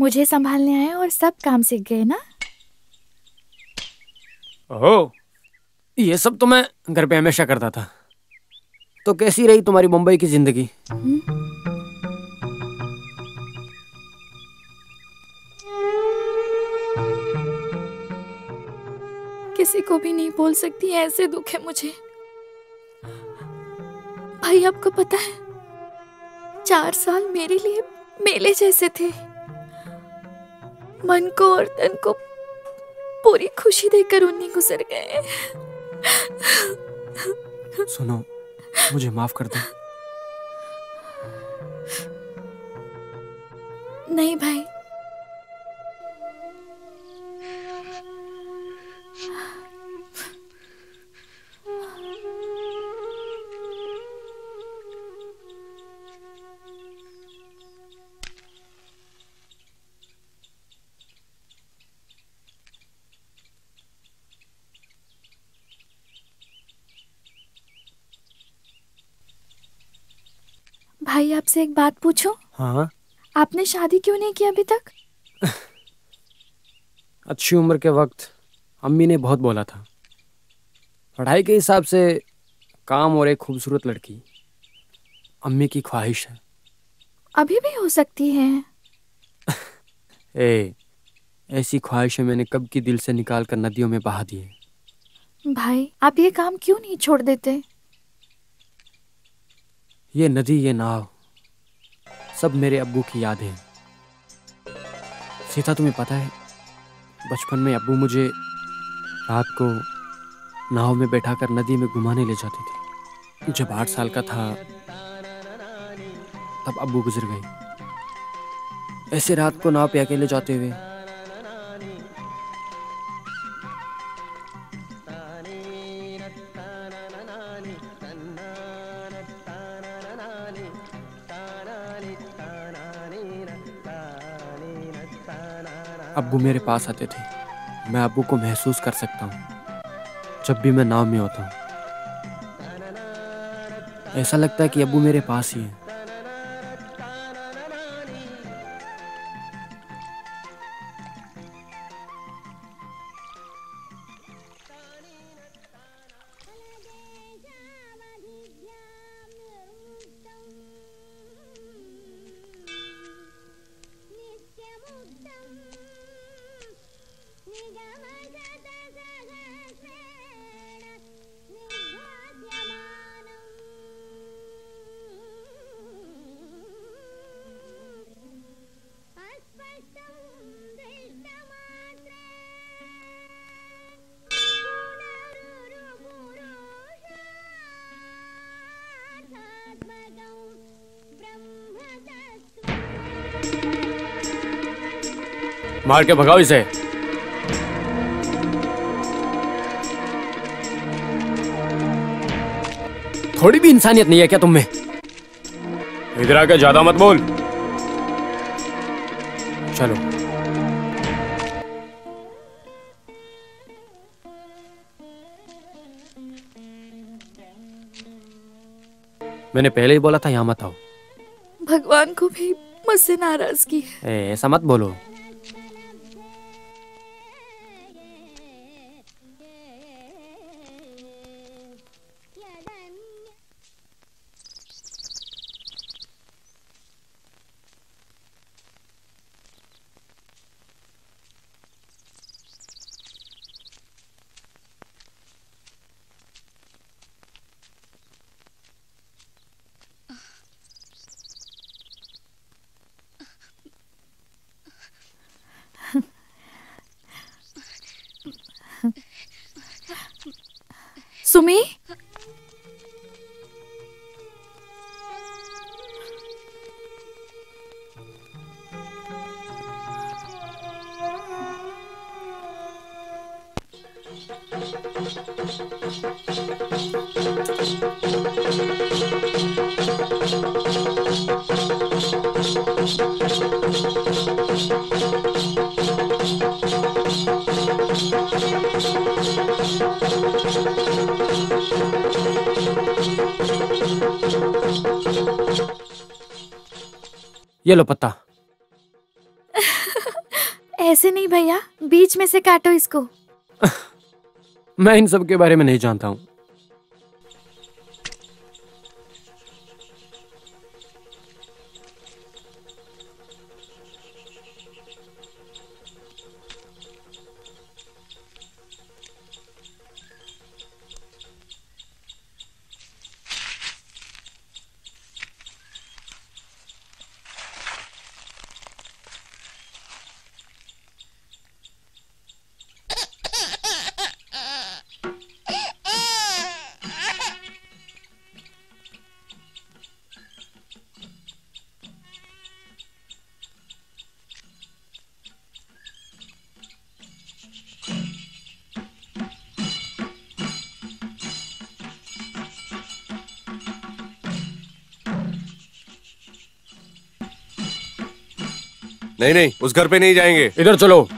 मुझे संभालने आए और सब काम सीख गए ना? ओह ये सब तो मैं घर पे हमेशा करता था। तो कैसी रही तुम्हारी मुंबई की ज़िंदगी? किसी को भी नहीं बोल सकती ऐसे दुख है मुझे। भाई आपको पता है चार साल मेरे लिए मेले जैसे थे। मन को और तन को पूरी खुशी देकर उन्हीं गुजर गए। सुनो, मुझे माफ़ कर दो। आपसे एक बात पूछूँ? हाँ। आपने शादी क्यों नहीं की अभी तक? अच्छी उम्र के वक्त अम्मी ने बहुत बोला था। पढ़ाई के हिसाब से काम और एक खूबसूरत लड़की अम्मी की ख्वाहिश है। अभी भी हो सकती है। ए ऐसी ख्वाहिशें मैंने कब की दिल से निकाल कर नदियों में बहा दी है? भाई आप ये काम क्यों नहीं छोड़ देते? ये नदी ये नाव सब मेरे अब्बू की याद है। सीता, तुम्हें पता है, बचपन में अब्बू मुझे रात को नाव में बैठा कर नदी में घुमाने ले जाते थे। जब आठ साल का था, तब अब्बू गुजर गए। ऐसे रात को नाव पे अकेले जाते हुए अब्बू मेरे पास आते थे। मैं अबू को महसूस कर सकता हूँ, जब भी मैं नाव में होता हूँ। ऐसा लगता है कि अब्बू मेरे पास ही है। मार के भगाओ इसे। थोड़ी भी इंसानियत नहीं है क्या तुम में? इधर आके ज़्यादा मत बोल। चलो। मैंने पहले ही बोला था यहाँ मत आओ। भगवान को भी मुझसे नाराज़गी है। ए, ऐसा मत बोलो। ये लो पत्ता। ऐसे नहीं भैया बीच में से काटो इसको। मैं इन सब के बारे में नहीं जानता हूँ। नहीं नहीं उस घर पे नहीं जाएँगे। इधर चलो।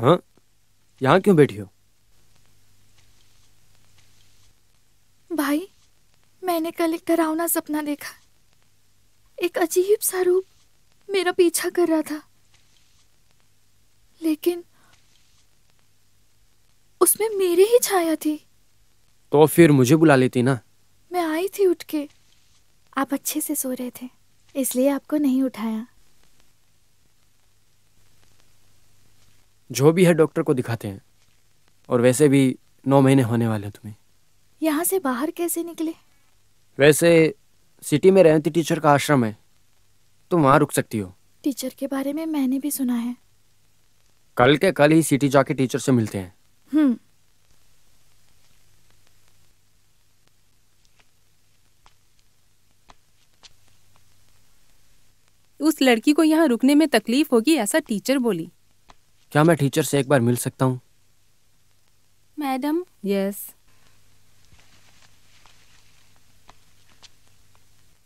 हाँ? यहाँ क्यों बैठी हो? भाई मैंने कल एक डरावना सपना देखा। एक अजीब सा रूप मेरा पीछा कर रहा था। लेकिन उसमें मेरी ही छाया थी। तो फिर मुझे बुला लेती ना। मैं आई थी उठ के। आप अच्छे से सो रहे थे इसलिए आपको नहीं उठाया। जो भी है डॉक्टर को दिखाते हैं। और वैसे भी नौ महीने होने वाले हैं तुम्हें। यहाँ से बाहर कैसे निकले? वैसे सिटी में रहती टीचर का आश्रम है। तुम वहाँ रुक सकती हो। टीचर के बारे में मैंने भी सुना है। कल के कल ही सिटी जाके टीचर से मिलते हैं। हम्म। उस लड़की को यहाँ रुकने में तकलीफ़ होगी ऐसा टीचर बोली। क्या मैं टीचर से एक बार मिल सकता हूँ? मैडम? यस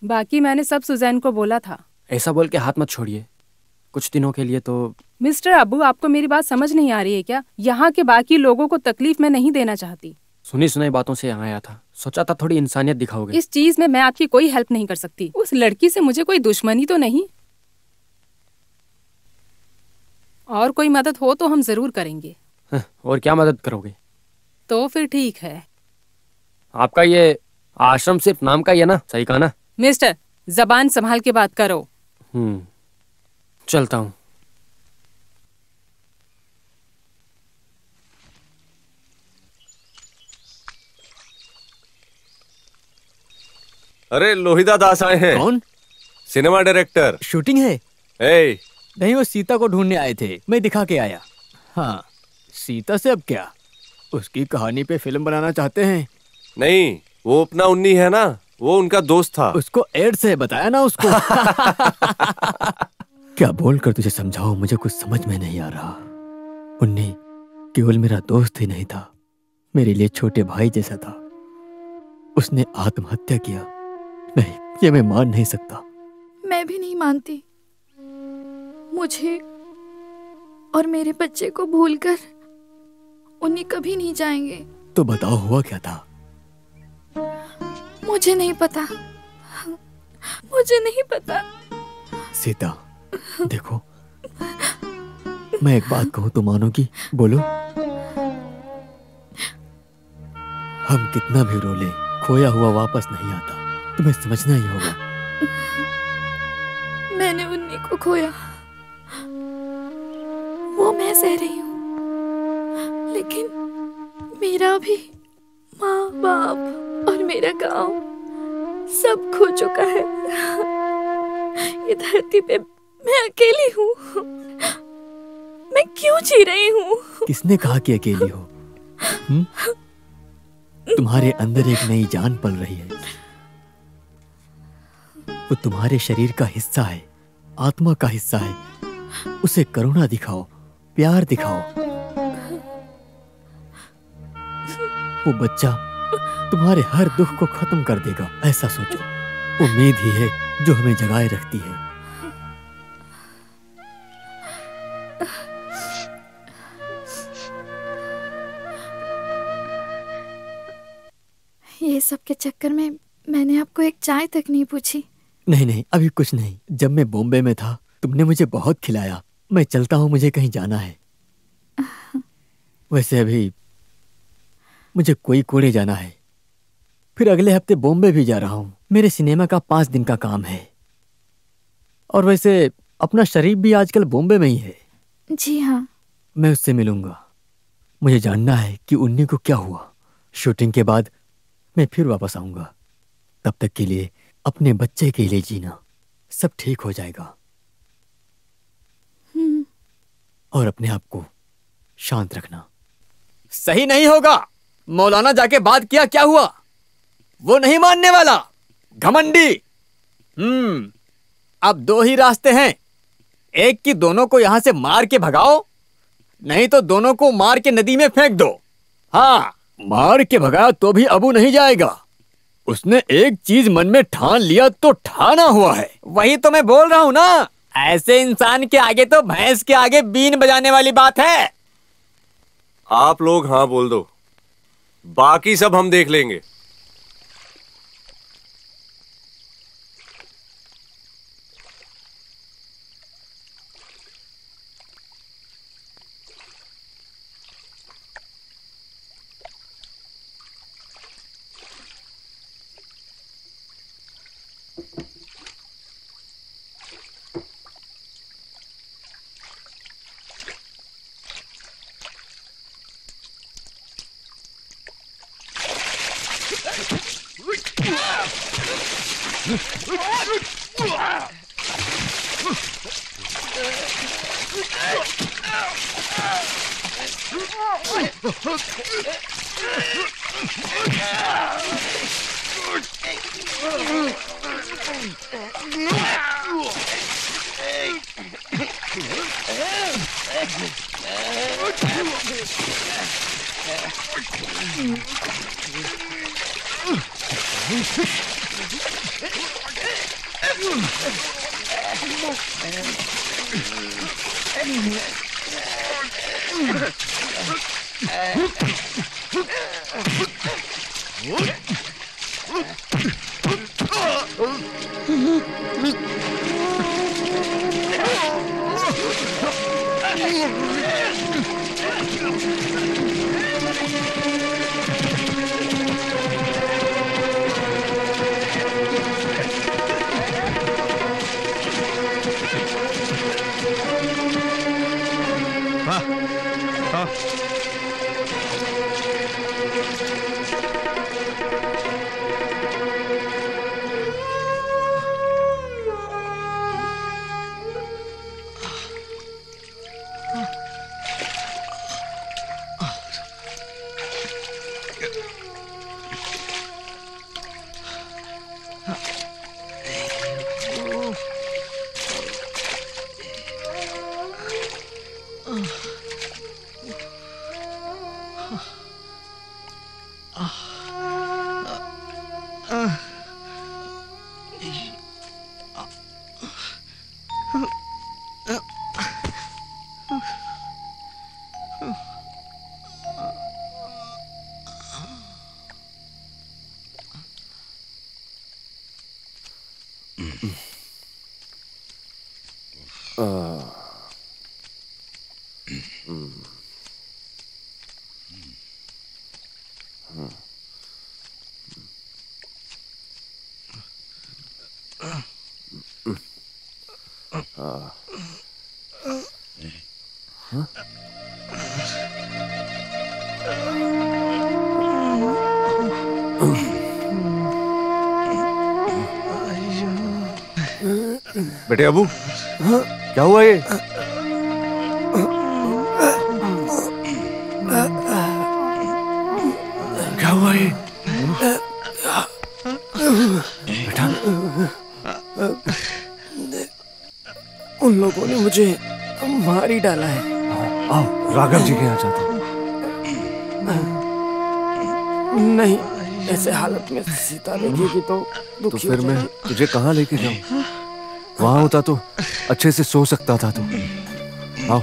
बाकी मैंने सब सुजैन को बोला था। ऐसा बोल के हाथ मत छोड़िए। कुछ दिनों के लिए तो मिस्टर अबू आपको मेरी बात समझ नहीं आ रही है क्या? यहाँ के बाकी लोगों को तकलीफ़ में नहीं देना चाहती। सुनी सुनाई बातों से यहाँ आया था। सोचा था थोड़ी इंसानियत दिखाओगे। इस चीज़ में मैं आपकी कोई हेल्प नहीं कर सकती। उस लड़की से मुझे कोई दुश्मनी तो नहीं? और कोई मदद हो तो हम ज़रूर करेंगे। और क्या मदद करोगे? तो फिर ठीक है। आपका ये आश्रम सिर्फ़ नाम का ही है ना? सही कहा ना? मिस्टर जबान संभाल के बात करो। हम्म चलता हूँ। अरे लोहिदा दास आए हैं। कौन? Cinema director. शूटिंग है। ए नहीं वो सीता को ढूँढने आए थे। मैं दिखा के आया। हाँ सीता से अब क्या? उसकी कहानी पे फ़िल्म बनाना चाहते हैं? नहीं वो अपना उन्नी है ना? वो उनका दोस्त था। उसको एड से बताया ना उसको। क्या बोल कर तुझे समझाओ मुझे कुछ समझ में नहीं आ रहा। उन्नी केवल मेरा दोस्त ही नहीं था। मेरे लिए छोटे भाई जैसा था। उसने आत्महत्या किया। नहीं ये मैं मान नहीं सकता। मैं भी नहीं मानती। मुझे और मेरे बच्चे को भूलकर उन्हीं कभी नहीं जाएँगे। तो बताओ हुआ क्या था? मुझे नहीं पता। मुझे नहीं पता। सीता देखो मैं एक बात कहूँ तो मानोगी बोलो। हम कितना भी रो ले खोया हुआ वापस नहीं आता। तुम्हें समझना ही होगा। मैंने उन्नी को खोया। मैं सह रही हूँ। लेकिन मेरा भी माँ बाप और मेरा गाँव सब खो चुका है। ये धरती पे मैं अकेली हूँ। मैं क्यों जी रही हूँ? किसने कहा कि अकेली हो? हुँ? तुम्हारे अंदर एक नई जान पल रही है। वो तुम्हारे शरीर का हिस्सा है, आत्मा का हिस्सा है। उसे करुणा दिखाओ। प्यार दिखाओ। वो बच्चा तुम्हारे हर दुख को खत्म कर देगा ऐसा सोचो। उम्मीद ही है जो हमें जगाए रखती है। ये सब के चक्कर में मैंने आपको एक चाय तक नहीं पूछी। नहीं नहीं अभी कुछ नहीं। जब मैं बॉम्बे में था तुमने मुझे बहुत खिलाया। मैं चलता हूँ मुझे कहीं जाना है। वैसे अभी मुझे कोई कोड़े जाना है। फिर अगले हफ़्ते बॉम्बे भी जा रहा हूँ। मेरे सिनेमा का पाँच दिन का काम है। और वैसे अपना शरीफ भी आजकल बॉम्बे में ही है। जी हाँ। मैं उससे मिलूँगा। मुझे जानना है कि उन्नी को क्या हुआ। शूटिंग के बाद मैं फिर वापस आऊँगा। तब तक के लिए अपने बच्चे के लिए जीना सब ठीक हो जाएगा हम्म, और अपने आप को शांत रखना। सही नहीं होगा। मौलाना जाके बात किया, क्या हुआ? वो नहीं मानने वाला। घमंडी। हम्म अब दो ही रास्ते हैं। एक की दोनों को यहाँ से मार के भगाओ, नहीं तो दोनों को मार के नदी में फेंक दो। हाँ मार के भगाया तो भी अबू नहीं जाएगा। उसने एक चीज़ मन में ठान लिया तो ठाना हुआ है। वही तो मैं बोल रहा हूँ ना। ऐसे इंसान के आगे तो भैंस के आगे बीन बजाने वाली बात है। आप लोग हाँ बोल दो। बाकी सब हम देख लेंगे। Anyway. बेटे अबू। क्या हुआ ये? क्या हुआ ये? बेटा। उन लोगों ने मुझे मार ही डाला है। आओ राघव जी के यहाँ जाते नहीं ऐसे हालत में सीता देखेगी तो तो दुखी फिर मैं तुझे कहाँ लेके जाऊँ? वहाँ होता तो अच्छे से सो सकता था तू। आओ।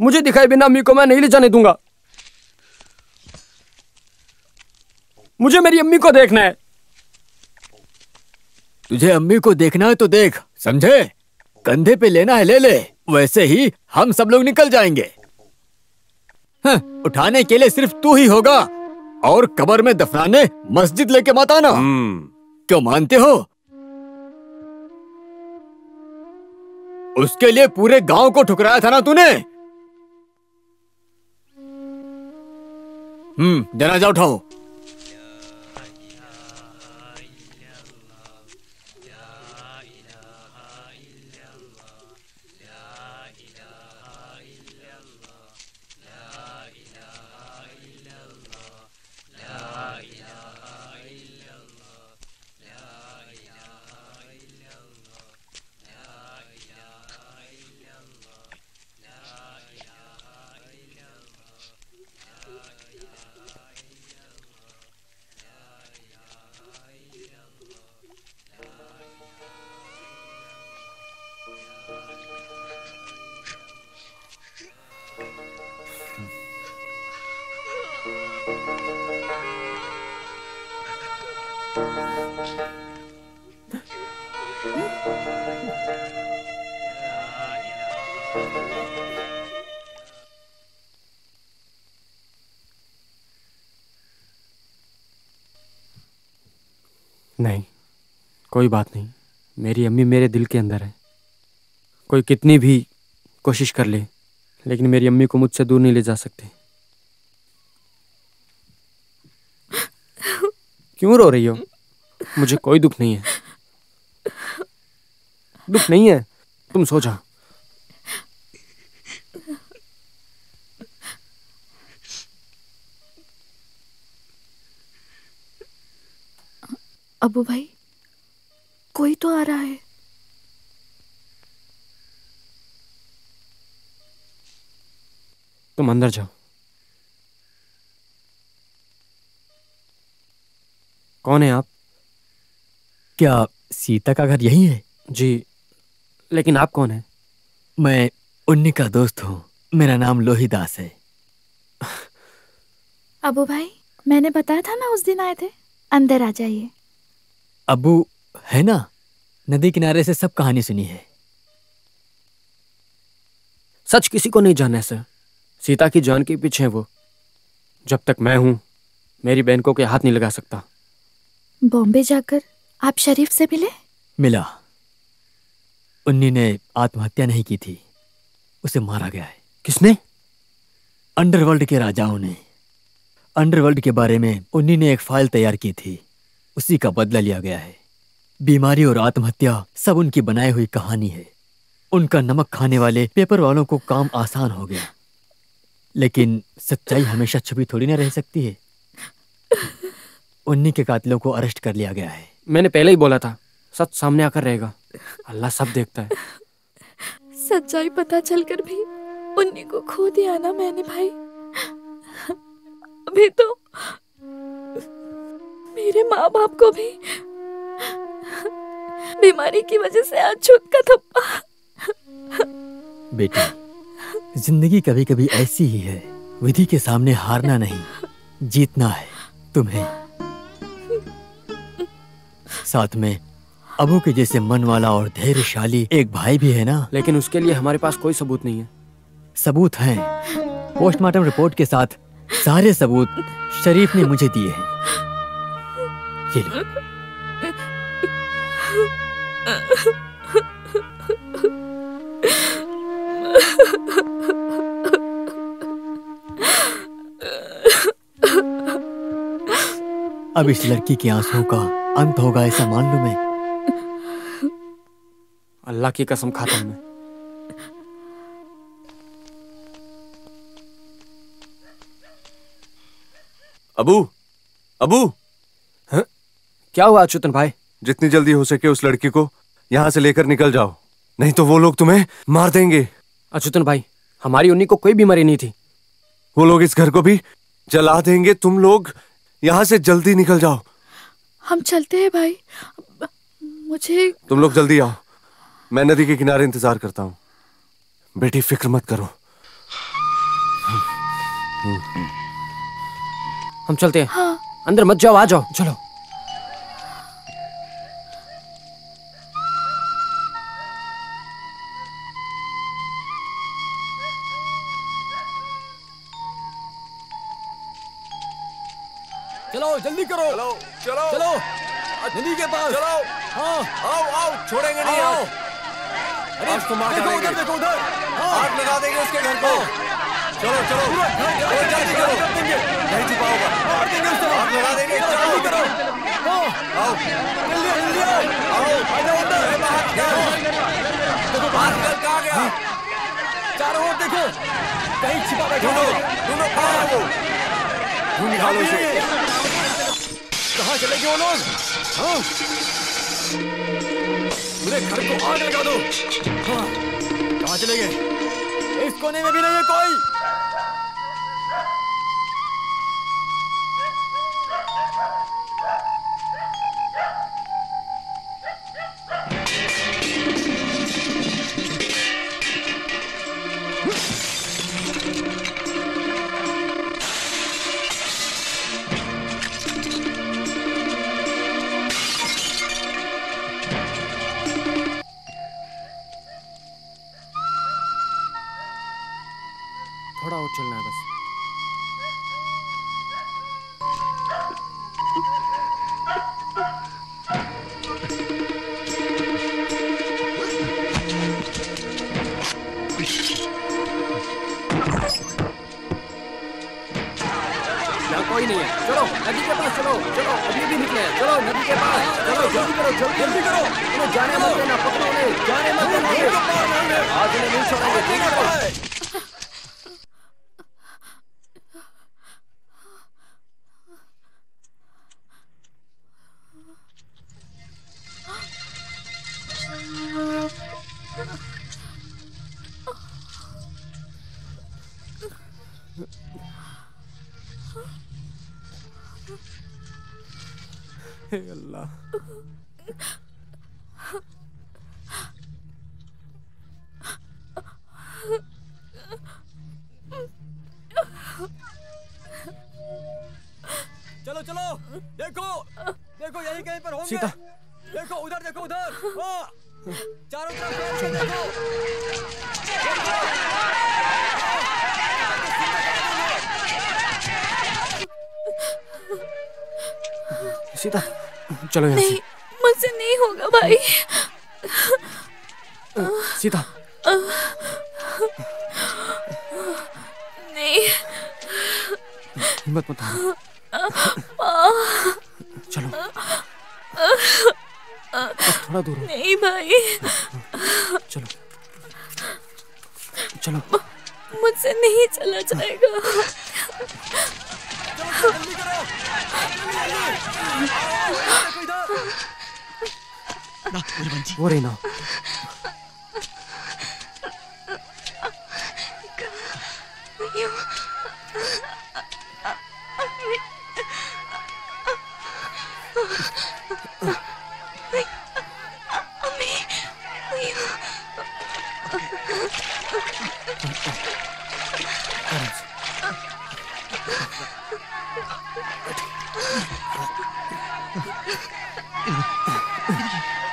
मुझे दिखाए बिना अम्मी को मैं नहीं ले जाने दूंगा मुझे मेरी अम्मी को देखना है तुझे अम्मी को देखना है तो देख समझे कंधे पे लेना है ले ले वैसे ही हम सब लोग निकल जाएंगे हाँ, उठाने के लिए सिर्फ तू ही होगा और कबर में दफनाने मस्जिद लेके मत आना। क्यों मानते हो? उसके लिए पूरे गाँव को ठुकराया था ना तूने? हम्म जनाजा उठाओ। नहीं, कोई बात नहीं। मेरी अम्मी मेरे दिल के अंदर है। कोई कितनी भी कोशिश कर ले, लेकिन मेरी अम्मी को मुझसे दूर नहीं ले जा सकते। क्यों रो रही हो? मुझे कोई दुख नहीं है। दुख नहीं है? तुम सो जाओ। अबू भाई कोई तो आ रहा है। तुम अंदर जाओ। कौन है आप? क्या सीता का घर यही है? जी लेकिन आप कौन हैं? मैं उन्नी का दोस्त हूँ। मेरा नाम लोहीदास है। अबू भाई मैंने बताया था ना उस दिन आए थे? अंदर आ जाइए। अबू है ना? नदी किनारे से सब कहानी सुनी है। सच किसी को नहीं जाना है सर। सीता की जान के पीछे है वो। जब तक मैं हूँ मेरी बहन को कोई हाथ नहीं लगा सकता। बॉम्बे जाकर आप शरीफ से मिले? मिला। उन्नी ने आत्महत्या नहीं की थी। उसे मारा गया है। किसने? अंडरवर्ल्ड के राजाओं ने। अंडरवर्ल्ड के बारे में उन्नी ने एक फ़ाइल तैयार की थी। उसी का बदला लिया गया है। बीमारी और आत्महत्या सब उनकी बनाई हुई कहानी है। उनका नमक खाने वाले पेपर वालों को काम आसान हो गया। लेकिन सच्चाई हमेशा छुपी थोड़ी ना रह सकती है। उन्नी के कातिलों को अरेस्ट कर लिया गया है। मैंने पहले ही बोला था सच सामने आकर रहेगा। अल्लाह सब देखता है। सच्चाई पता चलकर भी उन्हीं को खो दिया ना मैंने भाई। अभी तो मेरे माँ बाप को भी। बीमारी की वजह से आज छूट का थप्पा बेटी ज़िंदगी कभी कभी ऐसी ही है। विधि के सामने हारना नहीं जीतना है तुम्हें। साथ में अबू के जैसे मन वाला और धैर्यशाली एक भाई भी है ना? लेकिन उसके लिए हमारे पास कोई सबूत नहीं है। सबूत हैं। पोस्टमार्टम रिपोर्ट के साथ सारे सबूत शरीफ ने मुझे दिए हैं। ये लो अब इस लड़की के आंसुओं का अंत होगा, ऐसा मान लूँ मैं। अल्लाह की कसम खाता हूँ मैं। अबू अबू। क्या हुआ अच्युतन भाई? जितनी जल्दी हो सके उस लड़की को यहाँ से लेकर निकल जाओ। नहीं तो वो लोग तुम्हें मार देंगे। अच्युतन भाई हमारी उन्हीं को कोई बीमारी नहीं थी। वो लोग इस घर को भी जला देंगे तुम लोग यहाँ से जल्दी निकल जाओ। हम चलते हैं भाई। मुझे तुम लोग जल्दी आओ। मैं नदी के किनारे इंतज़ार करता हूँ। बेटी फ़िक्र मत करो। हम चलते हैं। हाँ। अंदर मत जाओ आ जाओ। चलो। चलो करो चलो। चलो। चलो। नदी के पास। चलो। हाँ। आओ आओ छोड़ेंगे नहीं आओ। अरे तो देखो उधर देखो उधर। आग लगा देंगे उसके घर को। चलो चलो। चलो जल्दी करो नहीं छुपा होगा मार देंगे उसे आग लगा देंगे। चलो, करो। हाँ, आओ। जल्दी जल्दी आओ। आ जाओ अंदर। बाहर देखो। बाहर निकल कहाँ गया? चारों ओर देखो। कहीं छिपा बैठा ढूंढो है। ढूंढो कहाँ है। ढूंढ निकालो उसे कहाँ चले गए वो लोग? हाँ? पूरे घर को आग लगा दो। हाँ कहाँ चले गए? इस कोने में भी नहीं है कोई।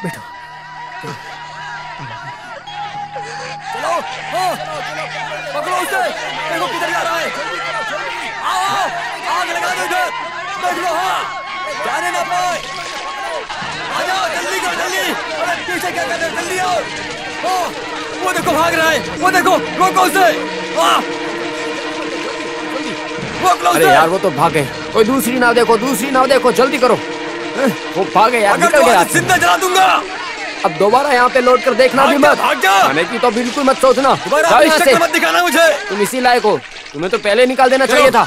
बैठो चलो हाँ, पकड़ो उसे देखो किधर जा रहा है आओ आओ आग लगा दो इधर देख लो हाँ जाने ना पाए आ जाओ जल्दी करो जल्दी अरे पीछे क्या कर रहे हो जल्दी आओ हाँ, वो देखो भाग रहा है। वो देखो रोको उसे अरे यार वो तो भाग। गए कोई दूसरी नाव देखो दूसरी नाव देखो जल्दी करो। वो भाग यार निकल तो से। ज़िंदा जला दूँगा। अब दोबारा यहाँ पे लौट कर देखना भी मत। आने की तो बिल्कुल मत सोचना। मत दिखाना मुझे। तुम इसी लायक हो। तुम्हें तो पहले निकाल देना चाहिए था।